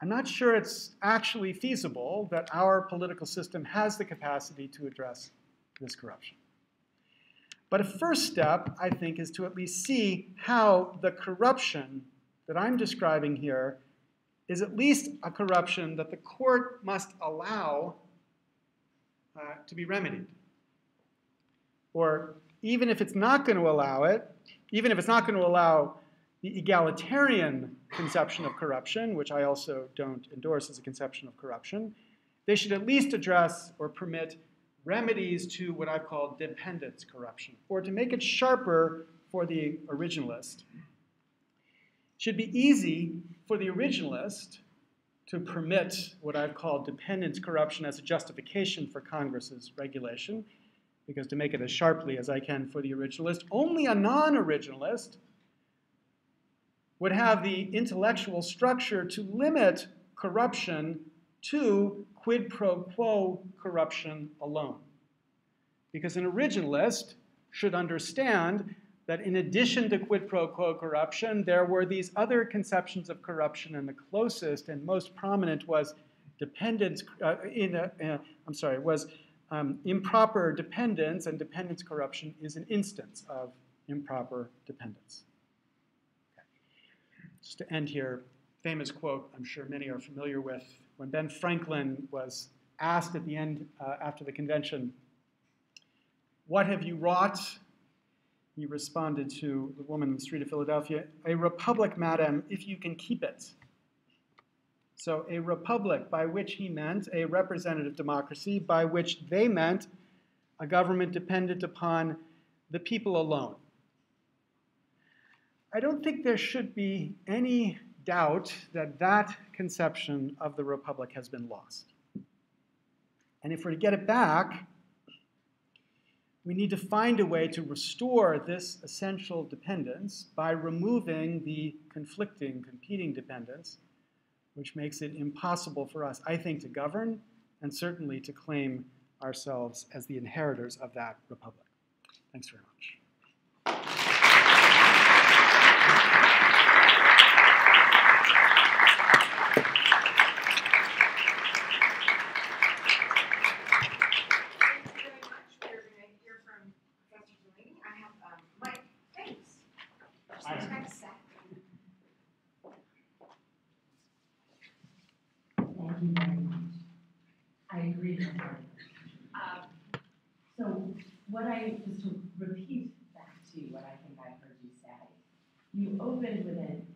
I'm not sure it's actually feasible that our political system has the capacity to address this corruption. But a first step, I think, is to at least see how the corruption that I'm describing here is at least a corruption that the court must allow uh, to be remedied. Or even if it's not going to allow it, even if it's not going to allow the egalitarian conception of corruption, which I also don't endorse as a conception of corruption, they should at least address or permit remedies to what I've called dependence corruption, or to make it sharper for the originalist. Should be easy for the originalist to permit what I've called dependence corruption as a justification for Congress's regulation, because to make it as sharply as I can for the originalist, only a non originalist would have the intellectual structure to limit corruption to quid pro quo corruption alone. Because an originalist should understand that in addition to quid pro quo corruption, there were these other conceptions of corruption, and the closest and most prominent was dependence. Uh, in a, uh, I'm sorry, was um, improper dependence, and dependence corruption is an instance of improper dependence. Okay. Just to end here, famous quote I'm sure many are familiar with when Ben Franklin was asked at the end uh, after the convention, What have you wrought? He responded to the woman in the street of Philadelphia, A republic, madam, if you can keep it. So, a republic, by which he meant a representative democracy, by which they meant a government dependent upon the people alone. I don't think there should be any doubt that that conception of the republic has been lost. And if we're to get it back, we need to find a way to restore this essential dependence by removing the conflicting, competing dependence, which makes it impossible for us, I think, to govern and certainly to claim ourselves as the inheritors of that republic. Thanks very much.
opened with an,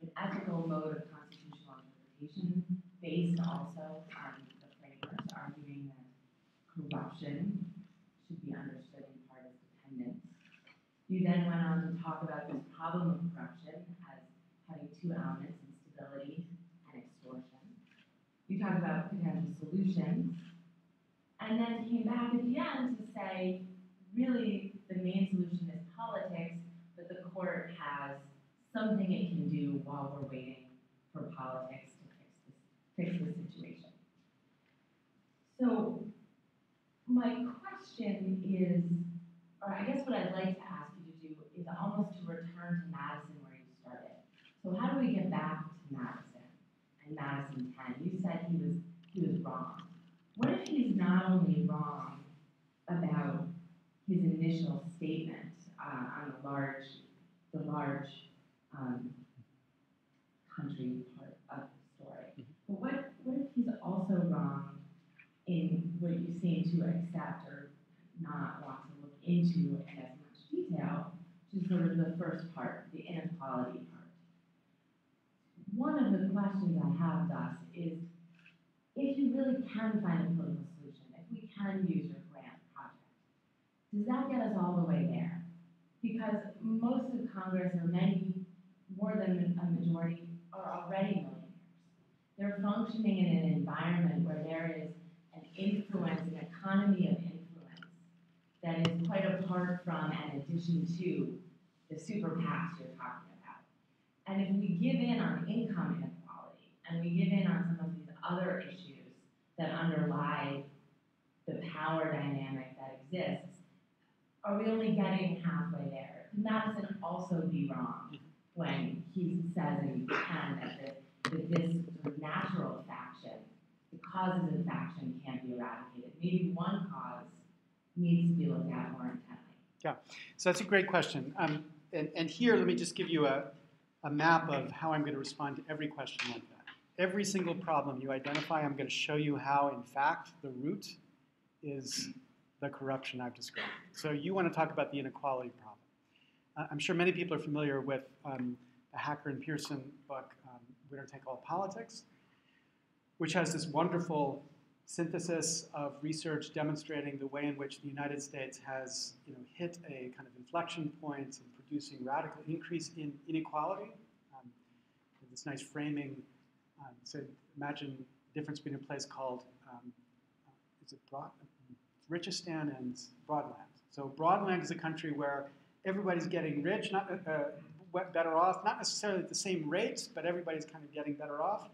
an ethical mode of constitutional interpretation based also on the framers arguing that corruption should be understood in part as dependence. You then went on to talk about this problem of corruption as having two elements, instability and extortion. You talked about potential solutions, and then came back at the end to say, really, the main solution is politics, but the court has something it can do while we're waiting for politics to fix this, fix this situation. So my question is, or I guess what I'd like to ask you to do is almost to return to Madison where you started. So how do we get back to Madison and Madison 10? You said he was he was wrong. What if he's not only wrong about his initial statement uh, on the large, the large um, country part of the story. Mm-hmm. But what, what if he's also wrong in what you seem to accept or not want to look into in as much detail, which is sort of the first part, the inequality part. One of the questions I have thus is if you really can find a political solution, if we can use your grant project, does that get us all the way there? Because most of Congress, or many more than a majority are already millionaires. They're functioning in an environment where there is an influence, an economy of influence that is quite apart from and addition to the super PACs you're talking about. And if we give in on income inequality and we give in on some of these other issues that underlie the power dynamic that exists, are we only getting halfway there? Can Madison also be wrong when he says and can that, that this sort of causes of faction can't be eradicated. Maybe one cause needs to be looked at more intently.
Yeah, So that's a great question. Um, and, and here, let me just give you a, a map of how I'm going to respond to every question like. Every single problem you identify, I'm going to show you how, in fact, the root is the corruption I've described. So you want to talk about the inequality problem. Uh, I'm sure many people are familiar with um, the Hacker and Pierson book, um, Winner Take All Politics, which has this wonderful synthesis of research demonstrating the way in which the United States has you know, hit a kind of inflection point in producing radical increase in inequality. Um, this nice framing. Um, so imagine the difference between a place called um, is it Broad, Richistan and Broadland. So Broadland is a country where everybody's getting rich, not uh, better off, not necessarily at the same rates, but everybody's kind of getting better off.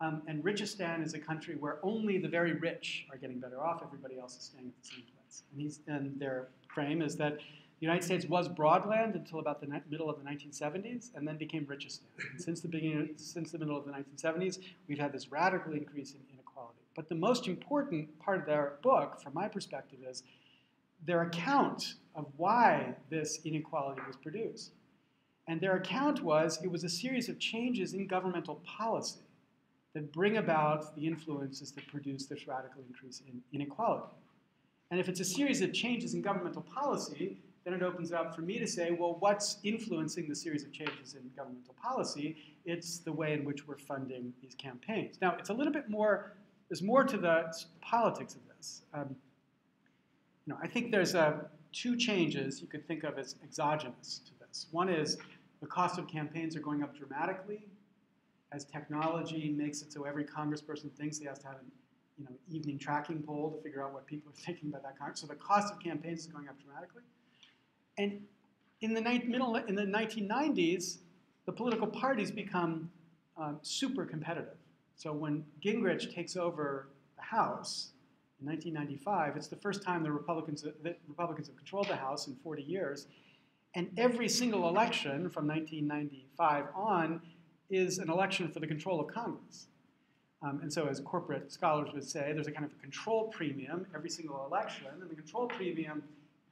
Um, and Richistan is a country where only the very rich are getting better off. Everybody else is staying at the same place. And, and their frame is that the United States was broadland until about the middle of the 1970s, and then became Richistan. since the beginning, since the middle of the 1970s, we've had this radical increase in inequality. But the most important part of their book, from my perspective, is their account of why this inequality was produced. And their account was it was a series of changes in governmental policy that bring about the influences that produce this radical increase in inequality. And if it's a series of changes in governmental policy, then it opens up for me to say, well, what's influencing the series of changes in governmental policy? It's the way in which we're funding these campaigns. Now, it's a little bit more, there's more to the politics of this. Um, you know, I think there's uh, two changes you could think of as exogenous to this. One is the cost of campaigns are going up dramatically as technology makes it so every congressperson thinks they has to have an you know, evening tracking poll to figure out what people are thinking about that congress. So the cost of campaigns is going up dramatically. And in the, middle, in the 1990s, the political parties become um, super competitive. So when Gingrich takes over the House in 1995, it's the first time the Republicans, the Republicans have controlled the House in 40 years. And every single election from 1995 on is an election for the control of Congress. Um, and so, as corporate scholars would say, there's a kind of a control premium every single election, and the control premium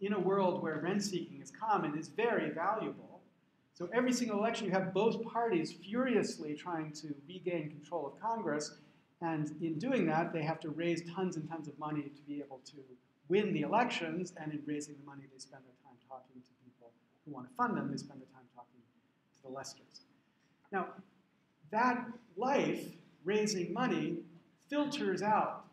in a world where rent seeking is common is very valuable. So, every single election, you have both parties furiously trying to regain control of Congress, and in doing that, they have to raise tons and tons of money to be able to win the elections, and in raising the money, they spend their time talking to people who want to fund them, they spend their time talking to the lesters. Now, that life, raising money, filters out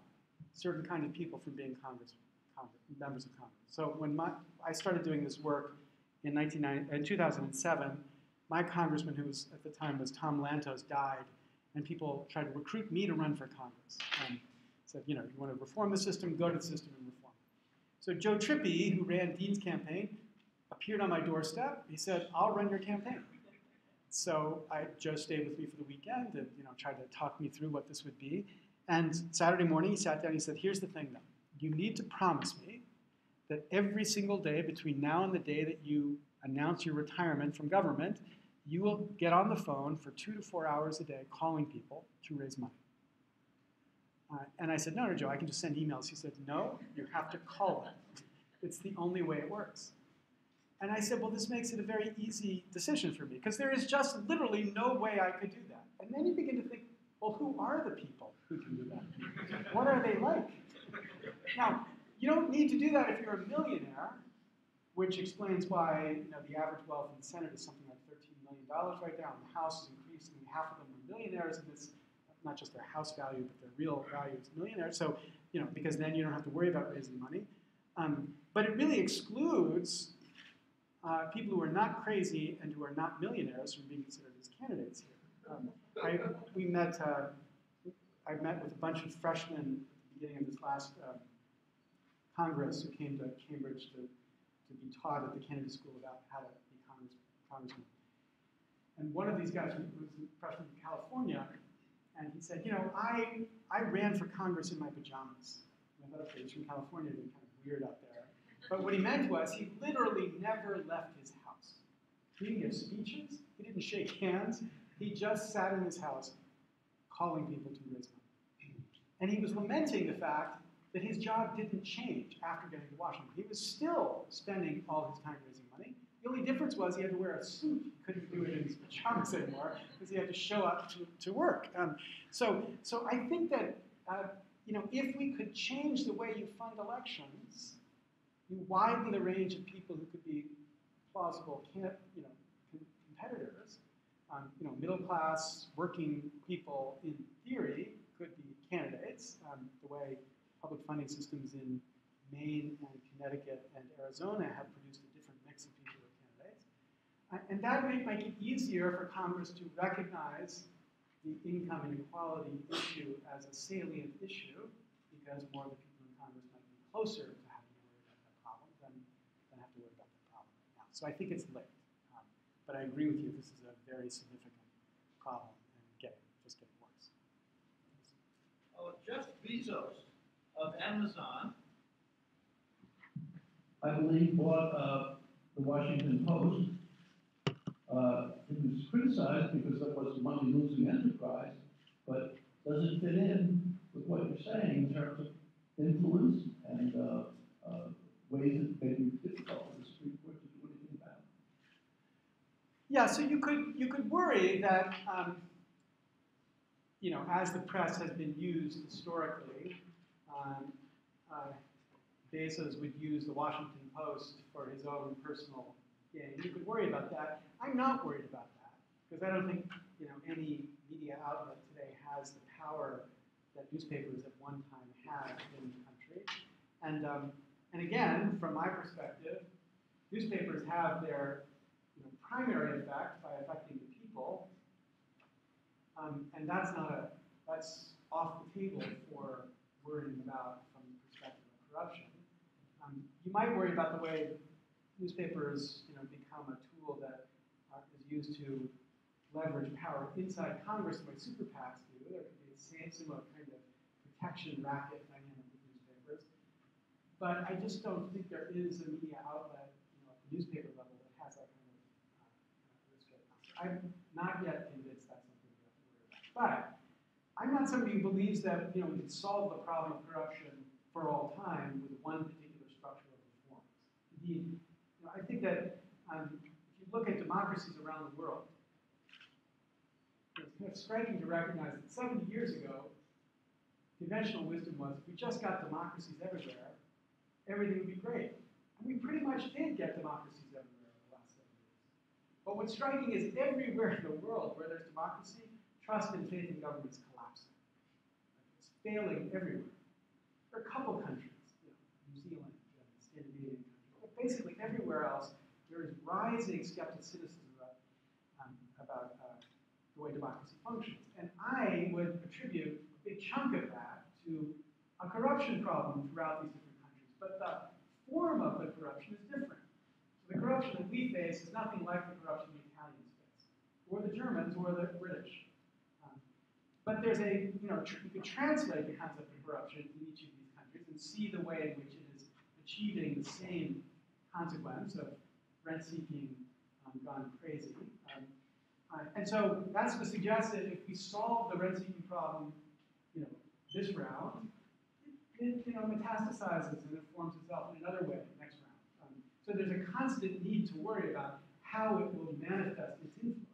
certain kind of people from being Congress, Congress members of Congress. So when my, I started doing this work in, in uh, 2007, my congressman, who was at the time was Tom Lantos, died, and people tried to recruit me to run for Congress. And said, you know, you want to reform the system, go to the system and reform. So Joe Trippi, who ran Dean's campaign, appeared on my doorstep. He said, I'll run your campaign. So I, Joe stayed with me for the weekend and you know tried to talk me through what this would be. And Saturday morning he sat down and he said, here's the thing though. You need to promise me that every single day between now and the day that you announce your retirement from government, you will get on the phone for two to four hours a day calling people to raise money. Uh, and I said, no, no, Joe, I can just send emails. He said, no, you have to call them. It's the only way it works. And I said, well, this makes it a very easy decision for me because there is just literally no way I could do that. And then you begin to think, well, who are the people who can do that? What are they like? Now, you don't need to do that if you're a millionaire, which explains why you know, the average wealth in the Senate is something like $13 million right now, and the House is increasing. Half of them are millionaires, and it's not just their house value, but their real value is millionaires. So, you know, because then you don't have to worry about raising money. Um, but it really excludes uh, people who are not crazy and who are not millionaires from being considered as candidates here. Um, I, we met, uh, I met with a bunch of freshmen beginning of this last uh, Congress who came to Cambridge to, to be taught at the Kennedy School about how to be Congress, congressman. And one of these guys was a freshman from California, and he said, you know, I, I ran for Congress in my pajamas. I thought, okay, he's from California, they're kind of weird out there. But what he meant was he literally never left his house. He didn't give speeches, he didn't shake hands, he just sat in his house calling people to raise. And he was lamenting the fact that his job didn't change after getting to Washington. He was still spending all his time raising money. The only difference was he had to wear a suit. He couldn't do it in his pajamas anymore because he had to show up to, to work. Um, so, so I think that uh, you know, if we could change the way you fund elections, you widen the range of people who could be plausible, you know, com- competitors. Um, you know, middle class working people in theory could be candidates. Um, the way public funding systems in Maine and Connecticut and Arizona have produced a different mix of people as candidates. Uh, and that might make it easier for Congress to recognize the income inequality issue as a salient issue because more of the people in Congress might be closer to having to worry about that problem than, than have to worry about that problem right now. So I think it's late. Um, but I agree with you, this is a very significant problem and getting, just getting worse.
Oh, Jeff Bezos of Amazon,
I believe, bought uh, the Washington Post. Uh, It was criticized because that was a money-losing enterprise, but does it fit in with what you're saying in terms of influence and uh, uh, ways that may be difficult for the Supreme Court to do anything about?
Yeah, so you could you could worry that um, you know as the press has been used historically, um, uh, Bezos would use the Washington Post for his own personal gain. You could worry about that. I'm not worried about that because I don't think you know any media outlet today has the power that newspapers at one time had in the country. And um, and again, from my perspective, newspapers have their you know, primary effect by affecting the people, um, and that's not a that's off the table for worrying about from the perspective of corruption. Um, you might worry about the way newspapers you know become a tool that uh, is used to leverage power inside Congress the super PACs do. There could be a similar kind of protection racket dynamic with newspapers. But I just don't think there is a media outlet, you know, at the newspaper level that has that kind of uh, risk. I'm not yet convinced that's something we have to worry about. But I'm not somebody who believes that you know we can solve the problem of corruption for all time with one particular structural reforms. Indeed, you know, I think that um, if you look at democracies around the world, it's kind of striking to recognize that 70 years ago, conventional wisdom was if we just got democracies everywhere, everything would be great. And we pretty much did get democracies everywhere in the last 70 years. But what's striking is everywhere in the world where there's democracy, trust and faith in government is collapsing. It's failing everywhere. There are a couple countries, you know, New Zealand, and Scandinavian countries, but basically everywhere else, there is rising skepticism about, um, about uh, the way democracy functions. And I would attribute a big chunk of that to a corruption problem throughout these different countries. But the form of the corruption is different. So the corruption that we face is nothing like the corruption the Italians face, or the Germans, or the British. But there's a, you know, you could translate the concept of corruption in each of these countries and see the way in which it is achieving the same consequence of rent seeking um, gone crazy. Um, uh, and so that's to suggest that if we solve the rent seeking problem, you know, this round, it, you know, metastasizes and it forms itself in another way next round. Um, so there's a constant need to worry about how it will manifest its influence.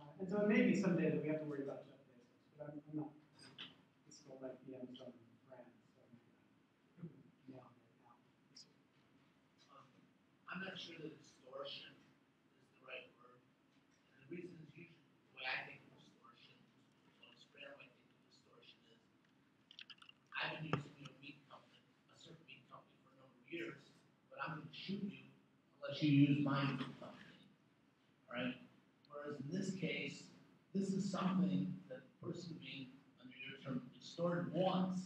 Uh, and so it may be someday that we have to worry about I'm, not. Like the brand, so right now.
Um, I'm not sure that extortion is the right word. And the reason is usually, the way I think of extortion, I'll explain how I think of extortion is, I've been using your meat company, a certain meat company for a number of years, but I'm gonna shoot you unless you use my meat company, alright? Whereas in this case, this is something person being, under your term, extorted wants.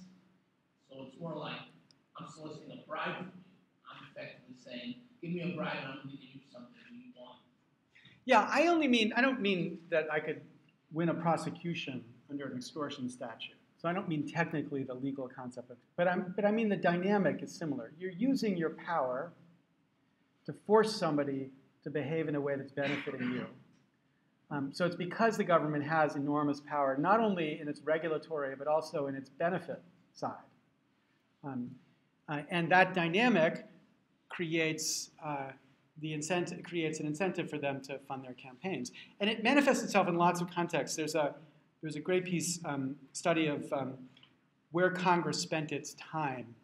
So it's more like, I'm soliciting a bribe from you. I'm effectively saying, give me a bribe and I'm gonna give you something you want.
Yeah, I only mean, I don't mean that I could win a prosecution under an extortion statute. So I don't mean technically the legal concept, of, but, I'm, but I mean the dynamic is similar. You're using your power to force somebody to behave in a way that's benefiting you. Um, so it's because the government has enormous power, not only in its regulatory, but also in its benefit side. Um, uh, and that dynamic creates uh, the incentive creates an incentive for them to fund their campaigns, and it manifests itself in lots of contexts. There's a there's a great piece um, study of um, where Congress spent its time,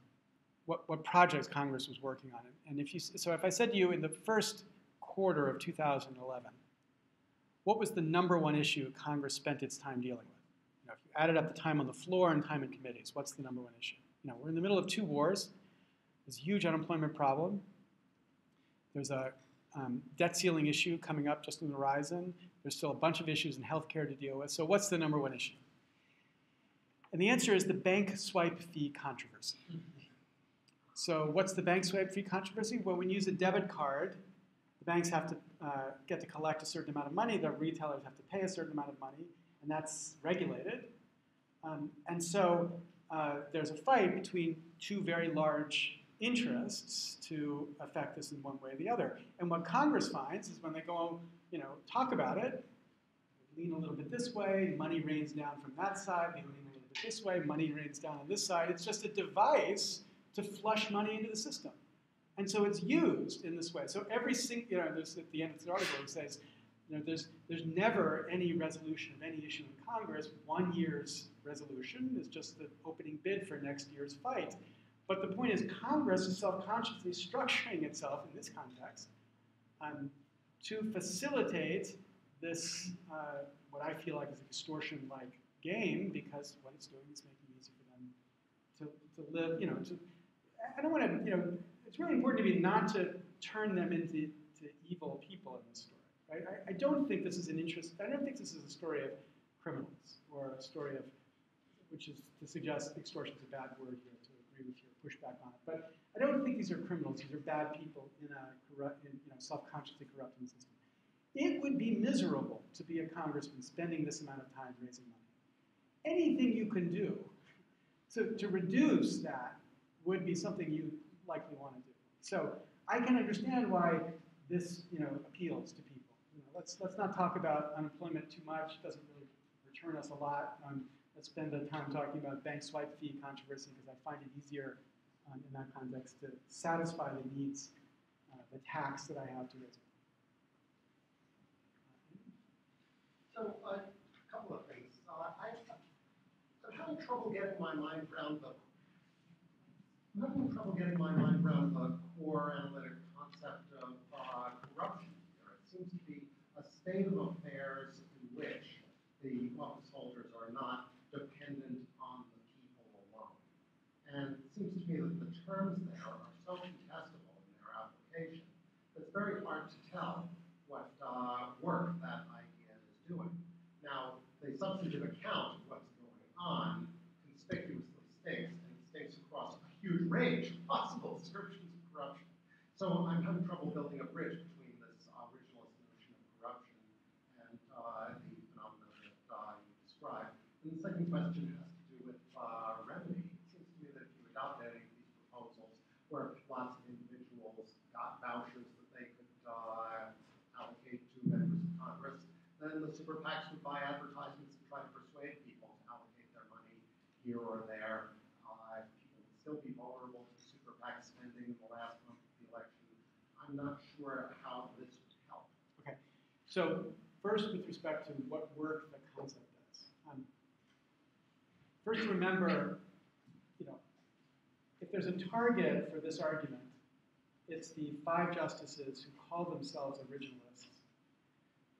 what, what projects Congress was working on, and if you so if I said to you in the first quarter of 2011, what was the number one issue Congress spent its time dealing with? You know, if you added up the time on the floor and time in committees, what's the number one issue? You know, we're in the middle of two wars. There's a huge unemployment problem. There's a um, debt ceiling issue coming up just on the horizon. There's still a bunch of issues in healthcare to deal with. So what's the number one issue? And the answer is the bank swipe fee controversy. So what's the bank swipe fee controversy? Well, when you use a debit card, banks have to uh, get to collect a certain amount of money. The retailers have to pay a certain amount of money, and that's regulated. Um, and so uh, there's a fight between two very large interests to affect this in one way or the other. And what Congress finds is when they go, you know, talk about it, lean a little bit this way, money rains down from that side, they lean a little bit this way, money rains down on this side. It's just a device to flush money into the system. And so it's used in this way. So every single, you know, at the end of the article, it says, you know, there's, there's never any resolution of any issue in Congress. One year's resolution is just the opening bid for next year's fight. But the point is, Congress is self-consciously structuring itself in this context um, to facilitate this, uh, what I feel like is a extortion-like game, because what it's doing is making it easy for them to, to live, you know, to, I don't want to, you know, it's really important to me not to turn them into to evil people in this story. Right? I, I don't think this is an interest, I don't think this is a story of criminals or a story of, which is to suggest extortion is a bad word here, to agree with your pushback on it. But I don't think these are criminals. These are bad people in a corrupt, in, you know, self-consciously corrupting system. It would be miserable to be a congressman spending this amount of time raising money. Anything you can do to, to reduce that would be something you likely want to do. So I can understand why this, you know, appeals to people. You know, let's let's not talk about unemployment too much. It doesn't really return us a lot. Um, let's spend the time talking about bank swipe fee controversy because I find it easier um, in that context to satisfy the needs, uh, the tax that I have to raise.
So, uh, a couple of things. Uh, I, I'm having trouble getting my mind around the, I'm having trouble getting my mind around the core analytic concept of uh, corruption here. It seems to be a state of affairs in which the office holders are not dependent on the people alone. And it seems to me that the terms there are so contestable in their application, that it's very hard to tell what uh, work that idea is doing. Now, the substantive account of what's going on conspicuously stinks, and it stinks across a huge range of possible descriptions of corruption. So I'm having trouble building a bridge between this originalist notion of corruption and uh, the phenomena that uh, you described. And the second question has to do with uh, remedy. It seems to me that if you adopt any of these proposals where lots of individuals got vouchers that they could uh, allocate to members of Congress, then the super PACs would buy advertisements and try to persuade people to allocate their money here or there. Uh, people would still be vulnerable to super PAC spending in the last month of the election. I'm not sure how this would help.
Okay, so first with respect to what work the concept does. Um, first remember, you know, if there's a target for this argument, it's the five justices who call themselves originalists,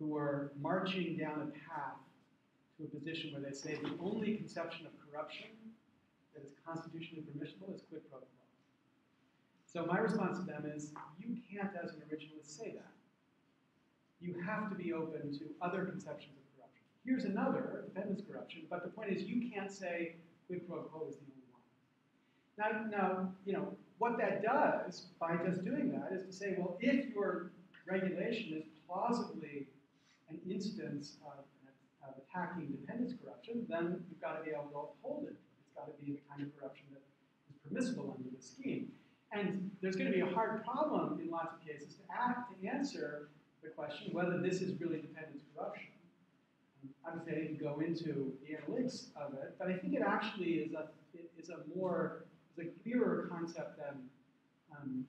who are marching down a path to a position where they say the only conception of corruption that is constitutionally permissible is quid pro quo. So my response to them is, you can't, as an originalist, say that. You have to be open to other conceptions of corruption. Here's another, dependence corruption, but the point is you can't say quid pro quo is the only one. Now, now, you know, what that does by just doing that is to say, well, if your regulation is plausibly an instance of, of attacking dependence corruption, then you've got to be able to uphold it. It's got to be the kind of corruption that is permissible under the scheme. And there's going to be a hard problem in lots of cases to, act, to answer the question whether this is really dependence corruption obviously, I didn't go into the analytics of it, but I think it actually is a is a more is a clearer concept than um,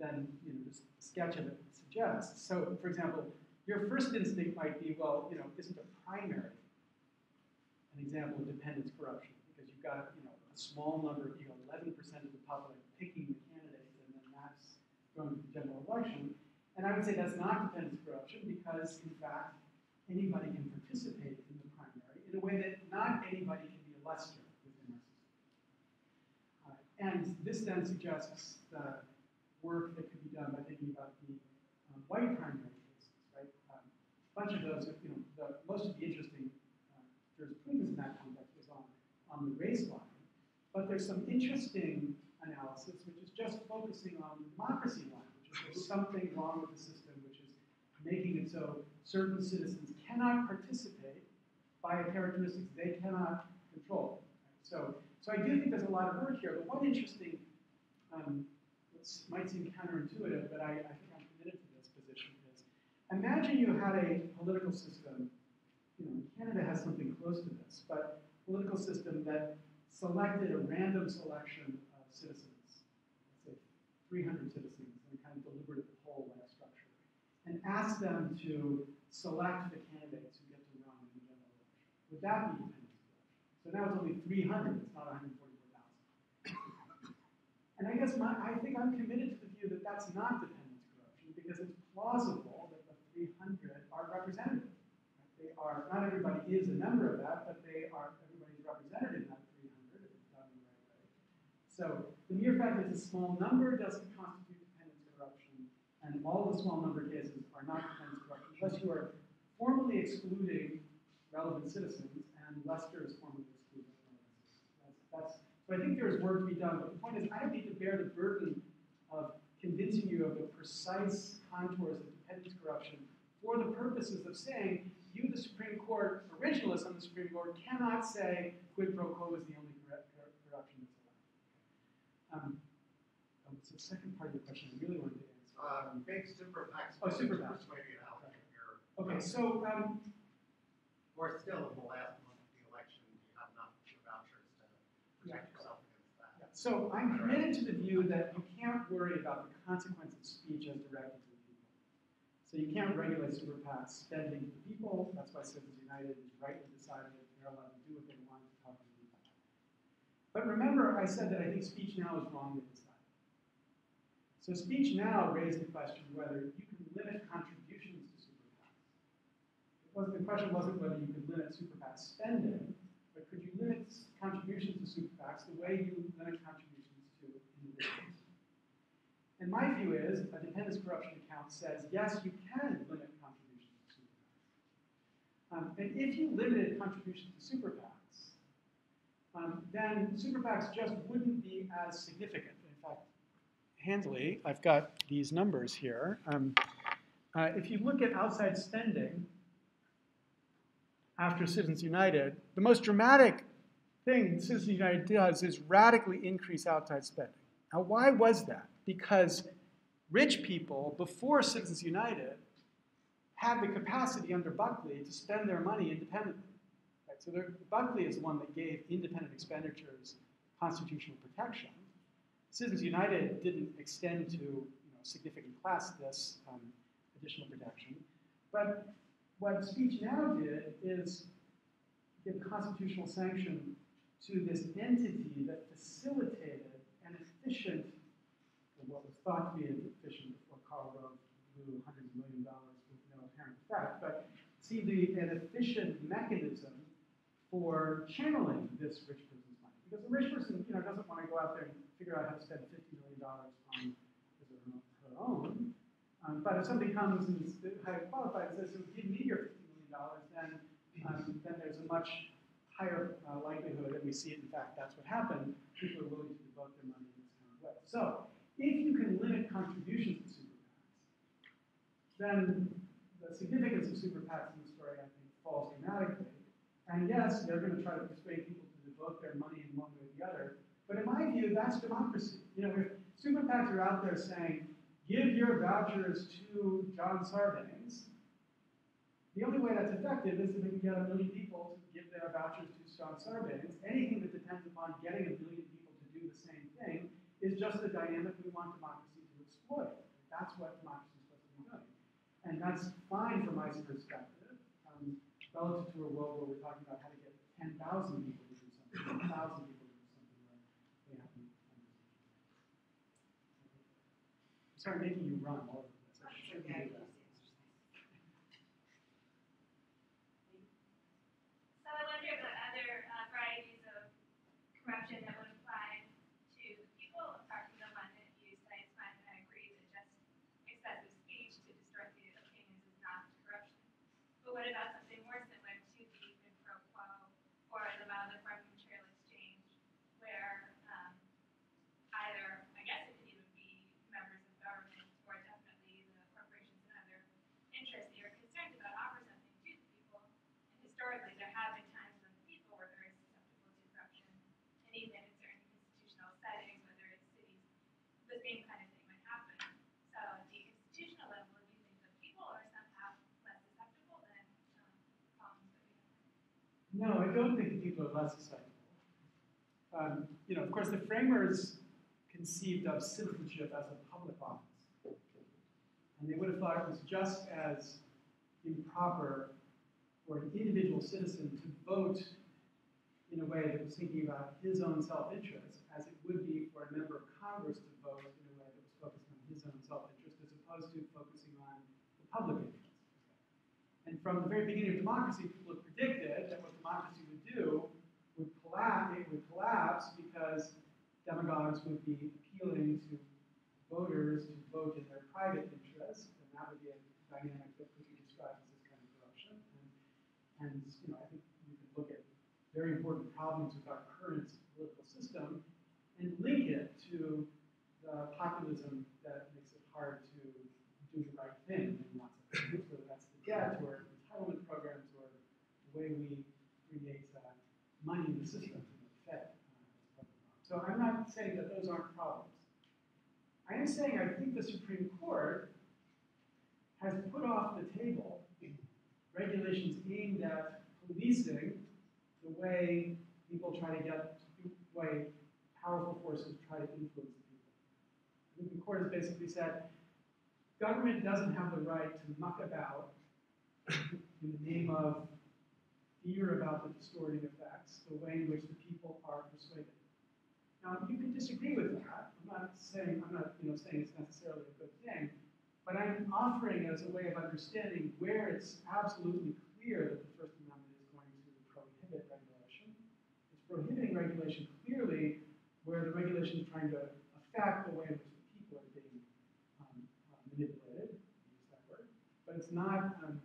than you know a sketch of it suggests. So, for example, your first instinct might be, well, you know, isn't a primary an example of dependence corruption because you've got you know a small number, you know, 11% of the public picking the candidates, and then that's going to the general election. And I would say that's not dependence corruption because, in fact, anybody can participate in the primary in a way that not anybody can be a Lester within our system. Uh, and this then suggests the work that could be done by thinking about the um, white primary cases, right? Um, a bunch of those, you know, the, most of the interesting uh, jurisprudence in that context was on, on the race line. But there's some interesting analysis which is just focusing on the democracy line, which is there's something wrong with the system, which is making it so certain citizens cannot participate by a characteristics they cannot control. So, so I do think there's a lot of work here. But one interesting, um, might seem counterintuitive, but I, I think I'm committed to this position is, imagine you had a political system. You know, Canada has something close to this, but political system that selected a random selection citizens, let's say 300 citizens, in a kind of deliberative poll-like structure, and asked them to select the candidates who get to run in the general election. Would that be dependence? So now it's only 300, it's not 144,000. And I guess my, I think I'm committed to the view that that's not dependence corruption because it's plausible that the 300 are representative. Right? They are, not everybody is a member of that, but they are, everybody's represented in that 300 if it's done in the right way. So the mere fact that it's a small number doesn't constitute dependence corruption, and all the small number cases are not dependence corruption, unless you are formally excluding relevant citizens, and Lester is formally excluding relevant citizens. That's, that's, so I think there is work to be done, but the point is, I don't need to bear the burden of convincing you of the precise contours of dependence corruption for the purposes of saying, you, the Supreme Court, originalists on the Supreme Court, cannot say quid pro quo is the only correct, cor- corruption that's allowed. Um, um, so the second part of your question, I really wanted to answer.
Uh,
Um,
big super PACs.
Oh, super PACs.
Persuaded out of your,
okay, so um,
or still in the last month of the election, you have enough vouchers to protect yourself against that.
Yeah, So I'm committed to the view that you can't worry about the consequence of speech as directed to the people. So you can't regulate super PACs spending to the people. That's why Citizens United is rightly decided they're allowed to do what they want to talk to the people. But remember, I said that I think SpeechNow is wrongly decided. So SpeechNow raised the question whether you can limit contributions to super PACs. The question wasn't whether you could limit super PAC spending, but could you limit contributions to super PACs the way you limit contributions to individuals? And my view is a dependence corruption account says, yes, you can limit contributions to super PACs. Um, and if you limited contributions to super PACs, um, then super PACs just wouldn't be as significant. In fact, handily, I've got these numbers here. Um, uh, if you look at outside spending, after Citizens United, the most dramatic thing Citizens United does is radically increase outside spending. Now, why was that? Because rich people, before Citizens United, had the capacity under Buckley to spend their money independently. Right? So there, Buckley is the one that gave independent expenditures constitutional protection. Citizens United didn't extend to you know, significant class this um, additional protection. But what SpeechNow did is give constitutional sanction to this entity that facilitated an efficient, what was thought to be an efficient before Karl Rove blew hundreds of million dollars with no apparent effect, but seemed to be an efficient mechanism for channeling this rich person's money. Because the rich person, you know, doesn't want to go out there and figure out how to spend fifty million dollars on his or her own. Um, but if somebody comes and is highly qualified and says, so give me your fifty million dollars, then um, then there's a much higher uh, likelihood, and we see it, in fact, that's what happened, people are willing to devote their money in this kind of way. So, if you can limit contributions to super PACs, then the significance of super PACs in the story, I think, falls dramatically. And yes, they're going to try to persuade people to devote their money in one way or the other, but in my view, that's democracy. You know, if super PACs are out there saying, give your vouchers to John Sarbanes, The only way that's effective is if we can get a million people to give their vouchers to John Sarbanes. Anything that depends upon getting a million people to do the same thing is just the dynamic we want democracy to exploit. That's what democracy is supposed to be doing. And that's fine from my perspective, relative to a world where we're talking about how to get 10,000 people to do something, 1,000 people to do something where they have to. I'm sorry, making you run all over this. I shouldn't.
So I wonder about other uh, varieties of corruption that would apply to the people, apart from the one that you cite, Simon, and I agree that just excessive speech to distort the opinions is not corruption. But what about something more similar to the quid pro quo or the Mother-Farm Material Exchange, where um, either, I guess it could even be members of government or definitely the corporations and other interests that you're concerned about offer something to the people. And historically, there have been times when people were very susceptible to corruption, and even in certain institutional settings, whether it's cities, the same kind of thing might happen. So at the institutional level, do you think the people are somehow less susceptible than um, problems that we have?
No, I don't think people are less susceptible. Um, you know, of course, the framers conceived of citizenship as a public office. And they would have thought it was just as improper for an individual citizen to vote in a way that was thinking about his own self-interest as it would be for a member of Congress to vote in a way that was focused on his own self-interest as opposed to focusing on the public interest. And from the very beginning of democracy, people have predicted that what democracy would do would collapse, it would collapse because demagogues would be appealing to voters to vote in their private interest, and that would be a dynamic that could be described as this kind of corruption. And, and you know, I think you can look at very important problems with our current political system and link it to the populism that makes it hard to do the right thing ways, whether that's the debt or entitlement programs or the way we create uh, money in the system, you know, Fed. So I'm not saying that those aren't problems. I am saying I think the Supreme Court has put off the table regulations aimed at policing the way people try to get, the way powerful forces try to influence people. I think the court has basically said government doesn't have the right to muck about in the name of fear about the distorting effects, the way in which the people are persuaded. Now, you can disagree with that. I'm not saying I'm not, you know, saying it's necessarily a good thing, but I'm offering as a way of understanding where it's absolutely clear that the First Amendment is going to prohibit regulation. It's prohibiting regulation clearly where the regulation is trying to affect the way in which the people are being um, uh, manipulated, use that word, but it's not, um,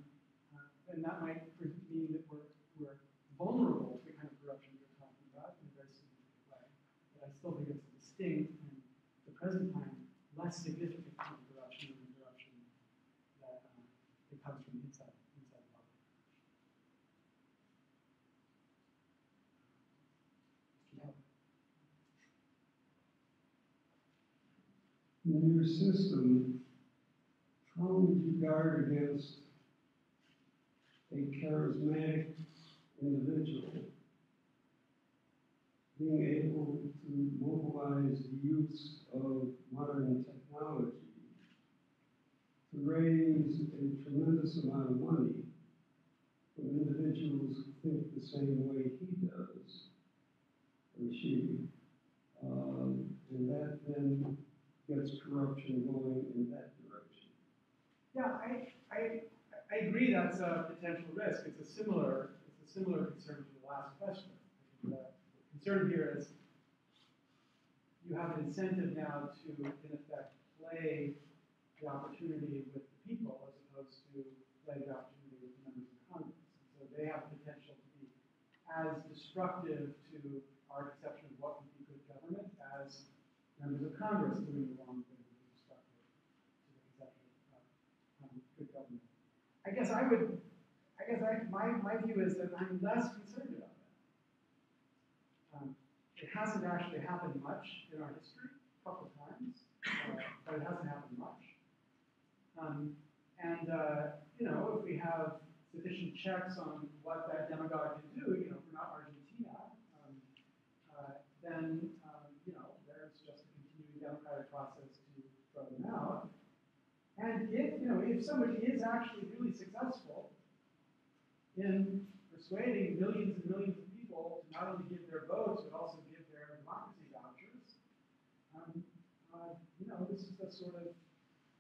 uh, and that might mean that we're, we're vulnerable to the kind of corruption you're talking about in a very significant way. But I still think it's distinct and, the present time, less significant kind of corruption than the corruption that, that comes from inside,
in your system, how would you guard against a charismatic individual being able to mobilize the use of modern technology to raise a tremendous amount of money from individuals who think the same way he does, or she, um, and that then gets corruption going in that.
Yeah, I, I, I agree that's a potential risk. It's a similar, it's a similar concern to the last question. Uh, the concern here is you have an incentive now to, in effect, play the opportunity with the people as opposed to play the opportunity with the members of Congress. So they have potential to be as destructive to our conception of what would be good government as members of Congress doing the wrong thing would be destructive to the conception of um, good government. I guess I would, I guess I, my, my view is that I'm less concerned about that. Um, it hasn't actually happened much in our history, a couple times, uh, but it hasn't happened much. Um, and, uh, you know, if we have sufficient checks on what that demagogue can do, you know, if we're not Argentina, um, uh, then, um, you know, there's just a continuing democratic process to throw them out. And if, you know, if somebody is actually really successful in persuading millions and millions of people to not only give their votes, but also give their democracy vouchers, um, uh, you know, this is the sort of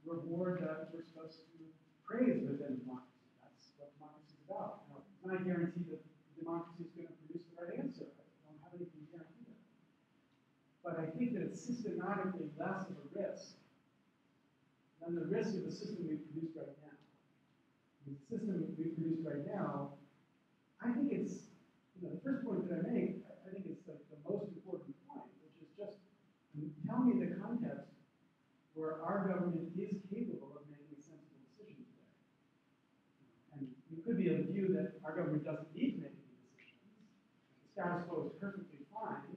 reward that we're supposed to praise within democracy. That's what democracy is about. Now, it's not guarantee that democracy is going to produce the right answer. I don't have anything to guarantee. But I think that it's systematically less of a risk than the risk of the system we've produced right now. The system we've produced right now, I think it's, you know, the first point that I make, I think it's the, most important point, which is just tell me the context where our government is capable of making a sensible decision today. And you could be a view that our government doesn't need to make any decisions. The status quo is perfectly fine.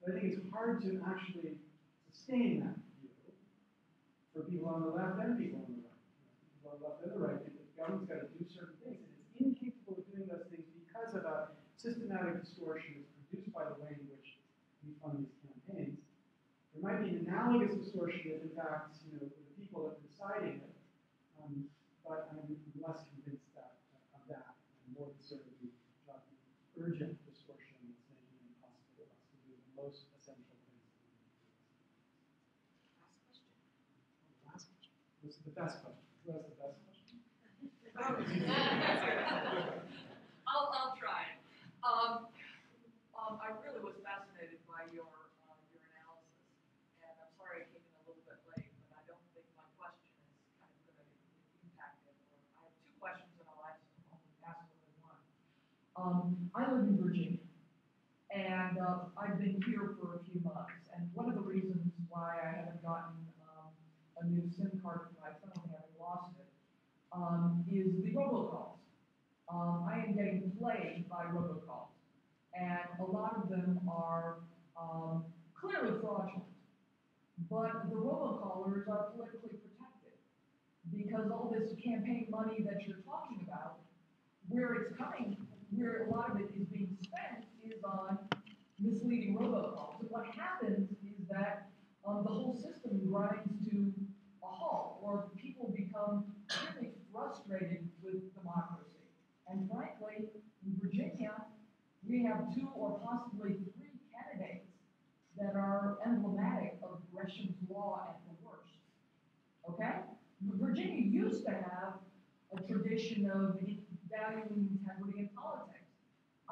But I think it's hard to actually sustain that for people on the left and people on the right. People on the left and the right the government's got to do certain things, and it's incapable of doing those things because of a systematic distortion that's produced by the way in which we fund these campaigns. There might be an analogous distortion if, in fact, you know, the people that are deciding it, um, but I'm less convinced that, of that, and more concerned with the uh, urgent distortion that's making it impossible for us to do the most essential things. Last question. This is best question. Who has the best question?
I'll, I'll try. Um, um, I really was fascinated by your, uh, your analysis, and I'm sorry I came in a little bit late, but I don't think my question is kind of gonna impact it. I have two questions and I'll ask, only ask in one. Um, I live in Virginia, and, uh, I've been here for a few months, and one of the reasons why I haven't gotten, um, a new SIM card um, is the robocalls. Um, I am getting plagued by robocalls, and a lot of them are um, clearly fraudulent. But the robocallers are politically protected because all this campaign money that you're talking about, where it's coming, where a lot of it is being spent, is on misleading robocalls. And what happens is that um, the whole system grinds to a halt, or people become really frustrated with democracy. And frankly, in Virginia, we have two or possibly three candidates that are emblematic of Gresham's law at the worst. Okay? Virginia used to have a tradition of valuing integrity in politics.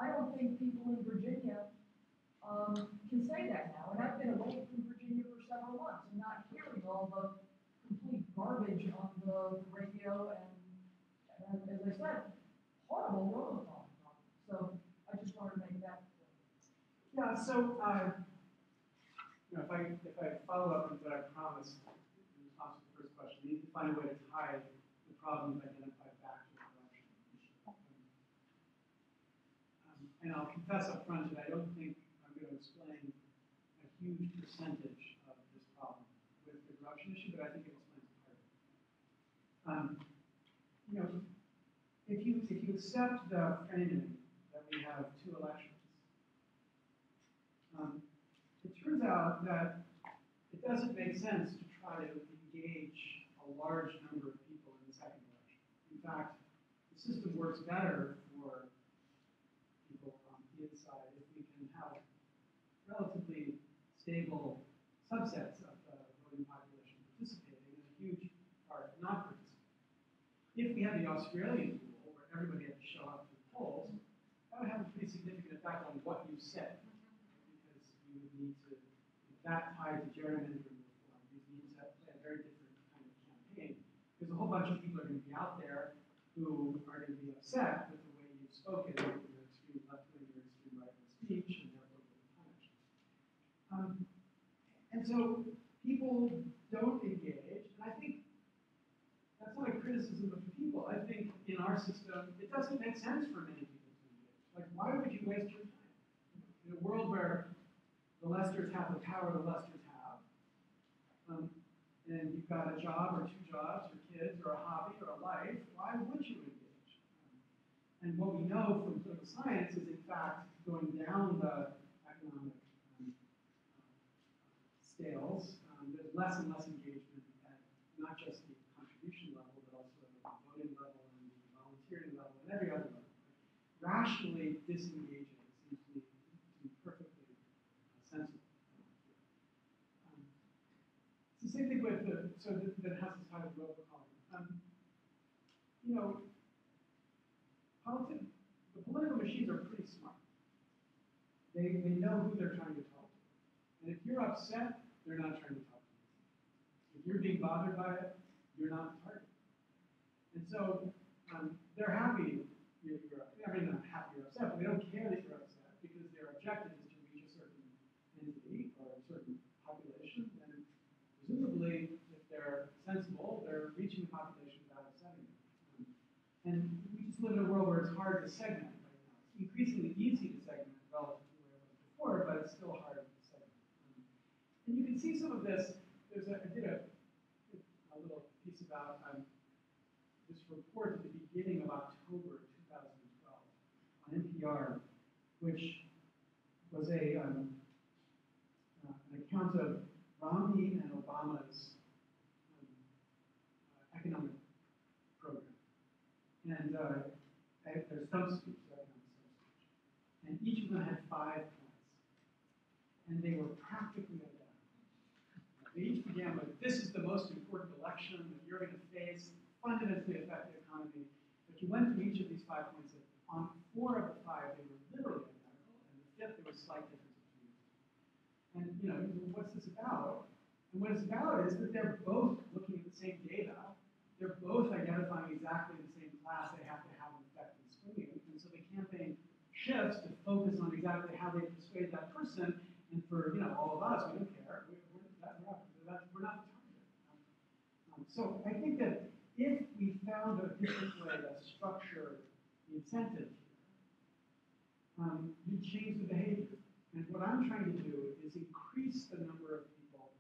I don't think people in Virginia um, can say that now. And I've been away from Virginia for several months and not hearing all the garbage on the radio and, and as I said, horrible robocall. So I just wanted to make that.
Yeah, so, uh, you know, if I, if I follow up on what I promised in response to the first question, we need to find a way to tie the problem identified back to the corruption issue. Um, and I'll confess up front that I don't think I'm going to explain a huge percentage of this problem with the corruption issue, but I think it explains part of it. Um, you know, if you, if you accept the framing that we have two elections, um, it turns out that it doesn't make sense to try to engage a large number of people in the second election. In fact, the system works better for people on the inside if we can have relatively stable subsets of the voting population participating and a huge part not participating. If we had the Australian rule where everybody had to show up to the polls, that would have a pretty significant effect on what you said because you would need to, if that tied to gerrymandering reform, you need to play a very different kind of campaign. Because a whole bunch of people are going to be out there who are going to be upset with the way you've spoken, your extreme left wing or extreme right wing speech, and therefore will be punished. Um, and so people don't engage, and I think that's not a criticism of people. I think in our system, it doesn't make sense for many people to engage. Like, why would you waste your time? In a world where the Lesters have the power the Lesters have, um, and you've got a job or two jobs or kids or a hobby or a life, why would you engage? Um, And what we know from political science is, in fact, going down the economic um, scales, um, there's less and less engagement at not just the contribution level, but also the voting level and the volunteering level every other level. Rationally disengaging seems to me to be perfectly sensible. Um, it's the same thing with the, so that, that has this high robocalling. Um, you know, politi- the political machines are pretty smart. They, they know who they're trying to talk to. And if you're upset, they're not trying to talk to you. If you're being bothered by it, you're not the target. And so um, they're happy you're, you're, I mean, not happy you're upset, but they don't care that you're upset because their objective is to reach a certain entity or a certain population. And presumably, if they're sensible, they're reaching the population without upsetting them. And we just live in a world where it's hard to segment right now. It's increasingly easy to segment relative to where it was before, but it's still hard to segment. And you can see some of this. There's a, I did a, a little piece about um, report at the beginning of October 2012 on NPR, which was a um, uh, an account of Romney and Obama's um, uh, economic program. And uh, there's stump speech, so economic speech. And each of them had five points. And they were practically identical. They each began with, this is the most important election that you're going to face, fundamentally affect the economy. But you went through each of these five points, on four of the five, they were literally identical, and the fifth, there was slight difference between them. And, you know, what's this about? And what it's about is that they're both looking at the same data, they're both identifying exactly the same class they have to have an effect in swinging, and so the campaign shifts to focus on exactly how they persuade that person, and for, you know, all of us, we don't care, we, we're, we're, not, that, we're not the target. Um, so I think that if we found a different way to structure the incentive um, you change the behavior. And what I'm trying to do is increase the number of people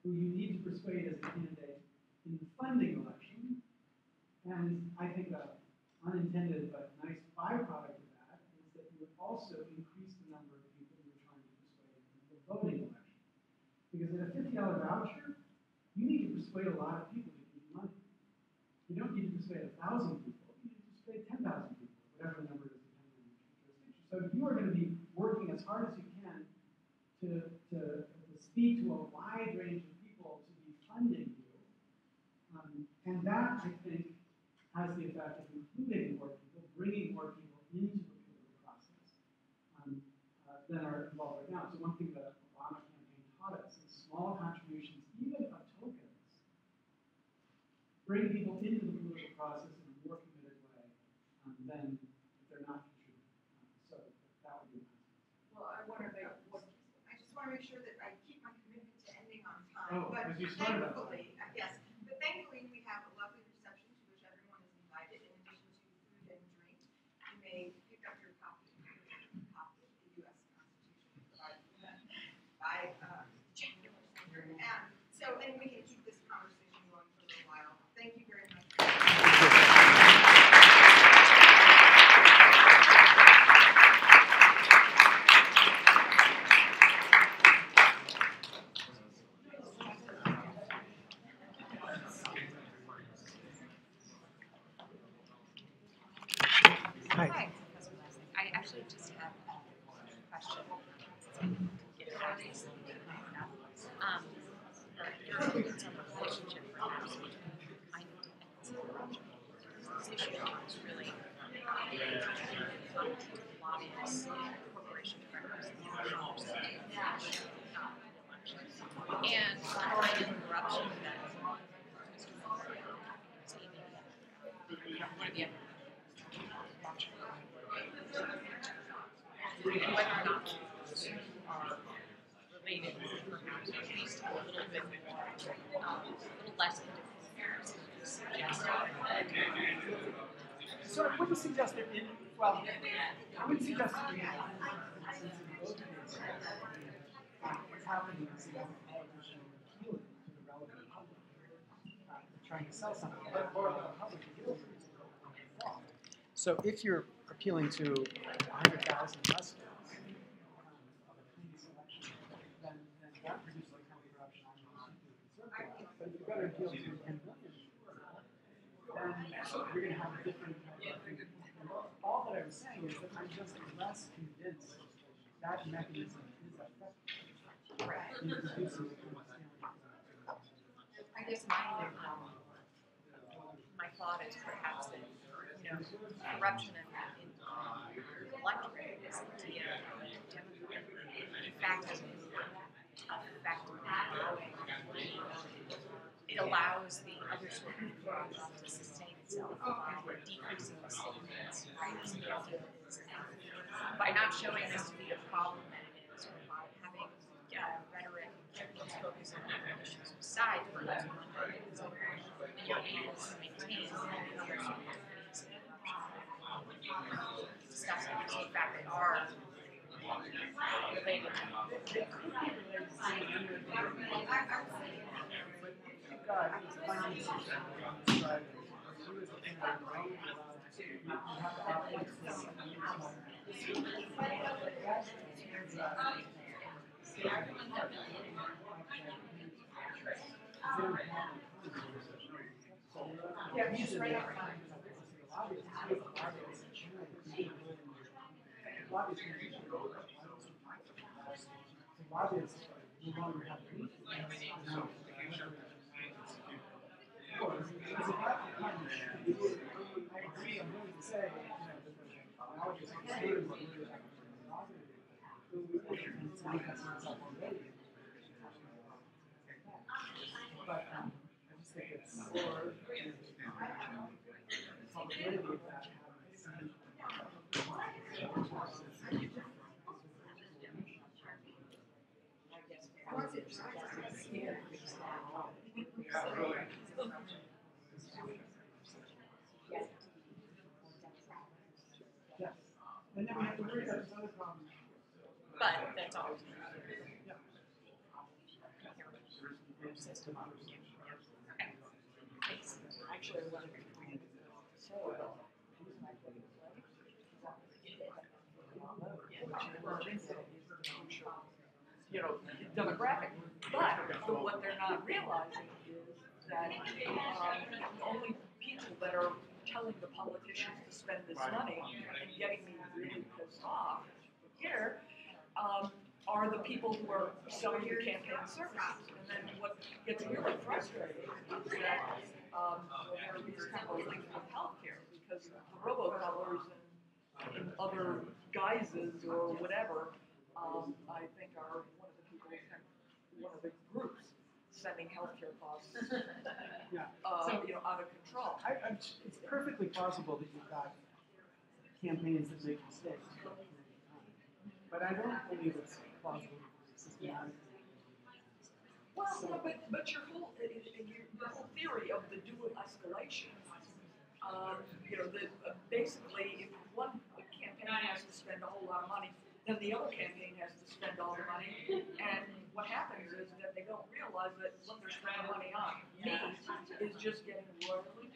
who you need to persuade as a candidate in the funding election. And I think the unintended but nice byproduct of that is that you would also increase the number of people you're trying to persuade in the voting election. Because at a $50 voucher, you need to persuade a lot of people to give you money. You don't need to persuade a thousand people, you need to persuade ten thousand people, whatever the number is on your jurisdiction. So you are going to be working as hard as you can to, to, to speak to a wide range of people to be funding you. Um, and that, I think, has the effect of including more people, bringing more people into the political process um, uh, than are involved right now. So one thing that Obama campaign taught us is small contributions, even of tokens, bring people into the political process in a more committed way um, than if they're not contributing. Um, so that would be my
Well, I want to make,
I just want to make sure that I keep my commitment to ending on time.
Oh,
but
as you started on time.
Thankfully, uh, yes, but thankfully, we have a lovely reception to which everyone is invited in addition to food and drink. You may pick up your copy, your copy of the US Constitution provided by, uh, Jack Miller Center. And so, and we can keep this conversation going for a little while. Thank you very much.
Hi.
Hi, Professor Lessig. I actually just have a question. If it was, um, your opinions on the relationship perhaps between independence and corruption. This issue is really lobbyists, corporation firms, and the kind of corruption that Mr. Mueller is aiming at. One of the other whether or not are related, perhaps, or at least a little bit more, um, a little less interference.
So wouldn't suggest they're in, well, I would suggest that politician appealing to to a. So if you're appealing to hundred thousand residents um, a then, that produces the kind of corruption. But if you've got to appeal to ten million, then you're gonna have a different. All that I was saying is that I'm just less convinced that mechanism is effective in kind of standard.
I guess my, um, my thought is perhaps that, you know, corruption in, in the electorate is Democrat. In fact, effective It allows the other sort of corruption to itself statements, right? By not showing this to be a problem that it is, or by having uh, rhetoric that focus on other issues beside political so you're able to maintain discussing the fact they are related.
Have to operate Yeah, he's right no longer have. Well, is it- is it not- I agree, I'm willing to say, you know, that the analogies of the students are really because it's up already. But, um, I just think it's more, probability having Yes, and then we have to worry about this other problem.
But that's
that you know, demographic, but what they're not realizing is that, um, only people that are telling the politicians to spend this money and getting me really pissed off here, um, are the people who are selling the campaign services. And then what gets really frustrating is that, um, there are these kind of links with healthcare, because the robocallers and, and other guises or whatever, um, I think are one of the people, one of the groups sending healthcare costs,
Yeah.
uh,
So-
you know, out of control.
I, I, it's perfectly possible that you've got campaigns that make mistakes. But I don't believe it's plausible systematically.
Well, no, but, but your whole, uh, uh, your, the whole theory of the dual escalation, um, you know, that uh, basically if one campaign has to spend a whole lot of money, then the other campaign has to spend all the money. And what happens is that they don't realize that what they're spending money on me is just getting royally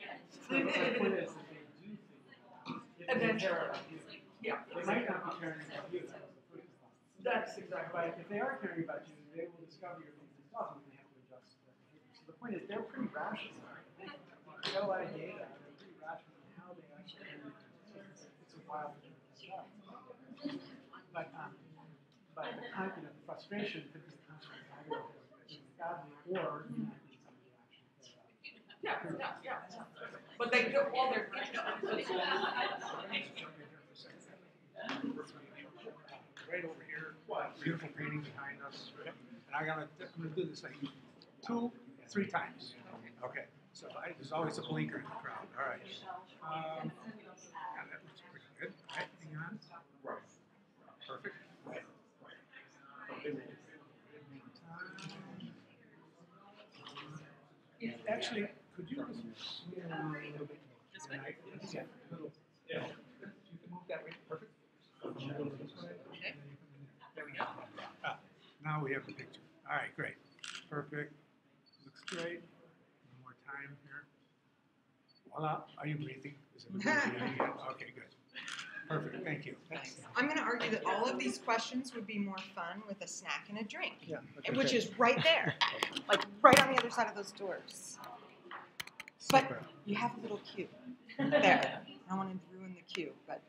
But my point is that they do think, if they
Eventually.
care about you,
Yeah,
they might not be caring about you.
That's exactly
right. if they are caring about you, they will discover your things and stuff, and they have to adjust their behavior. So the point is, they're pretty rational. They got a lot of data, they're pretty rational in how they actually, it's it's a wild stuff. But, um, but the kind, you know, the frustration could be comes from either badly or you know, some of the action.
Yeah, yeah, yeah. But they do, all their.
right over here, beautiful painting behind us. And I'm gonna, I'm gonna do this like two, three times. Okay, so I, there's always a blinker in the crowd, all right. Um, yeah, that looks pretty good, All right, hang on. Perfect. Actually, could you just move a little bit? This way? Yeah, a little. Yeah. You can move that way, perfect. A little this way. There we go. Ah, Now we have the picture. All right, great. Perfect. Looks great. One more time here. Voila. Are you breathing? Is it Okay, good. Perfect, thank you. Thanks.
I'm gonna argue that all of these questions would be more fun with a snack and a drink,
Yeah.
and- which is right there, like right on the other side of those doors. But you have a little queue there. I don't want to ruin the queue, but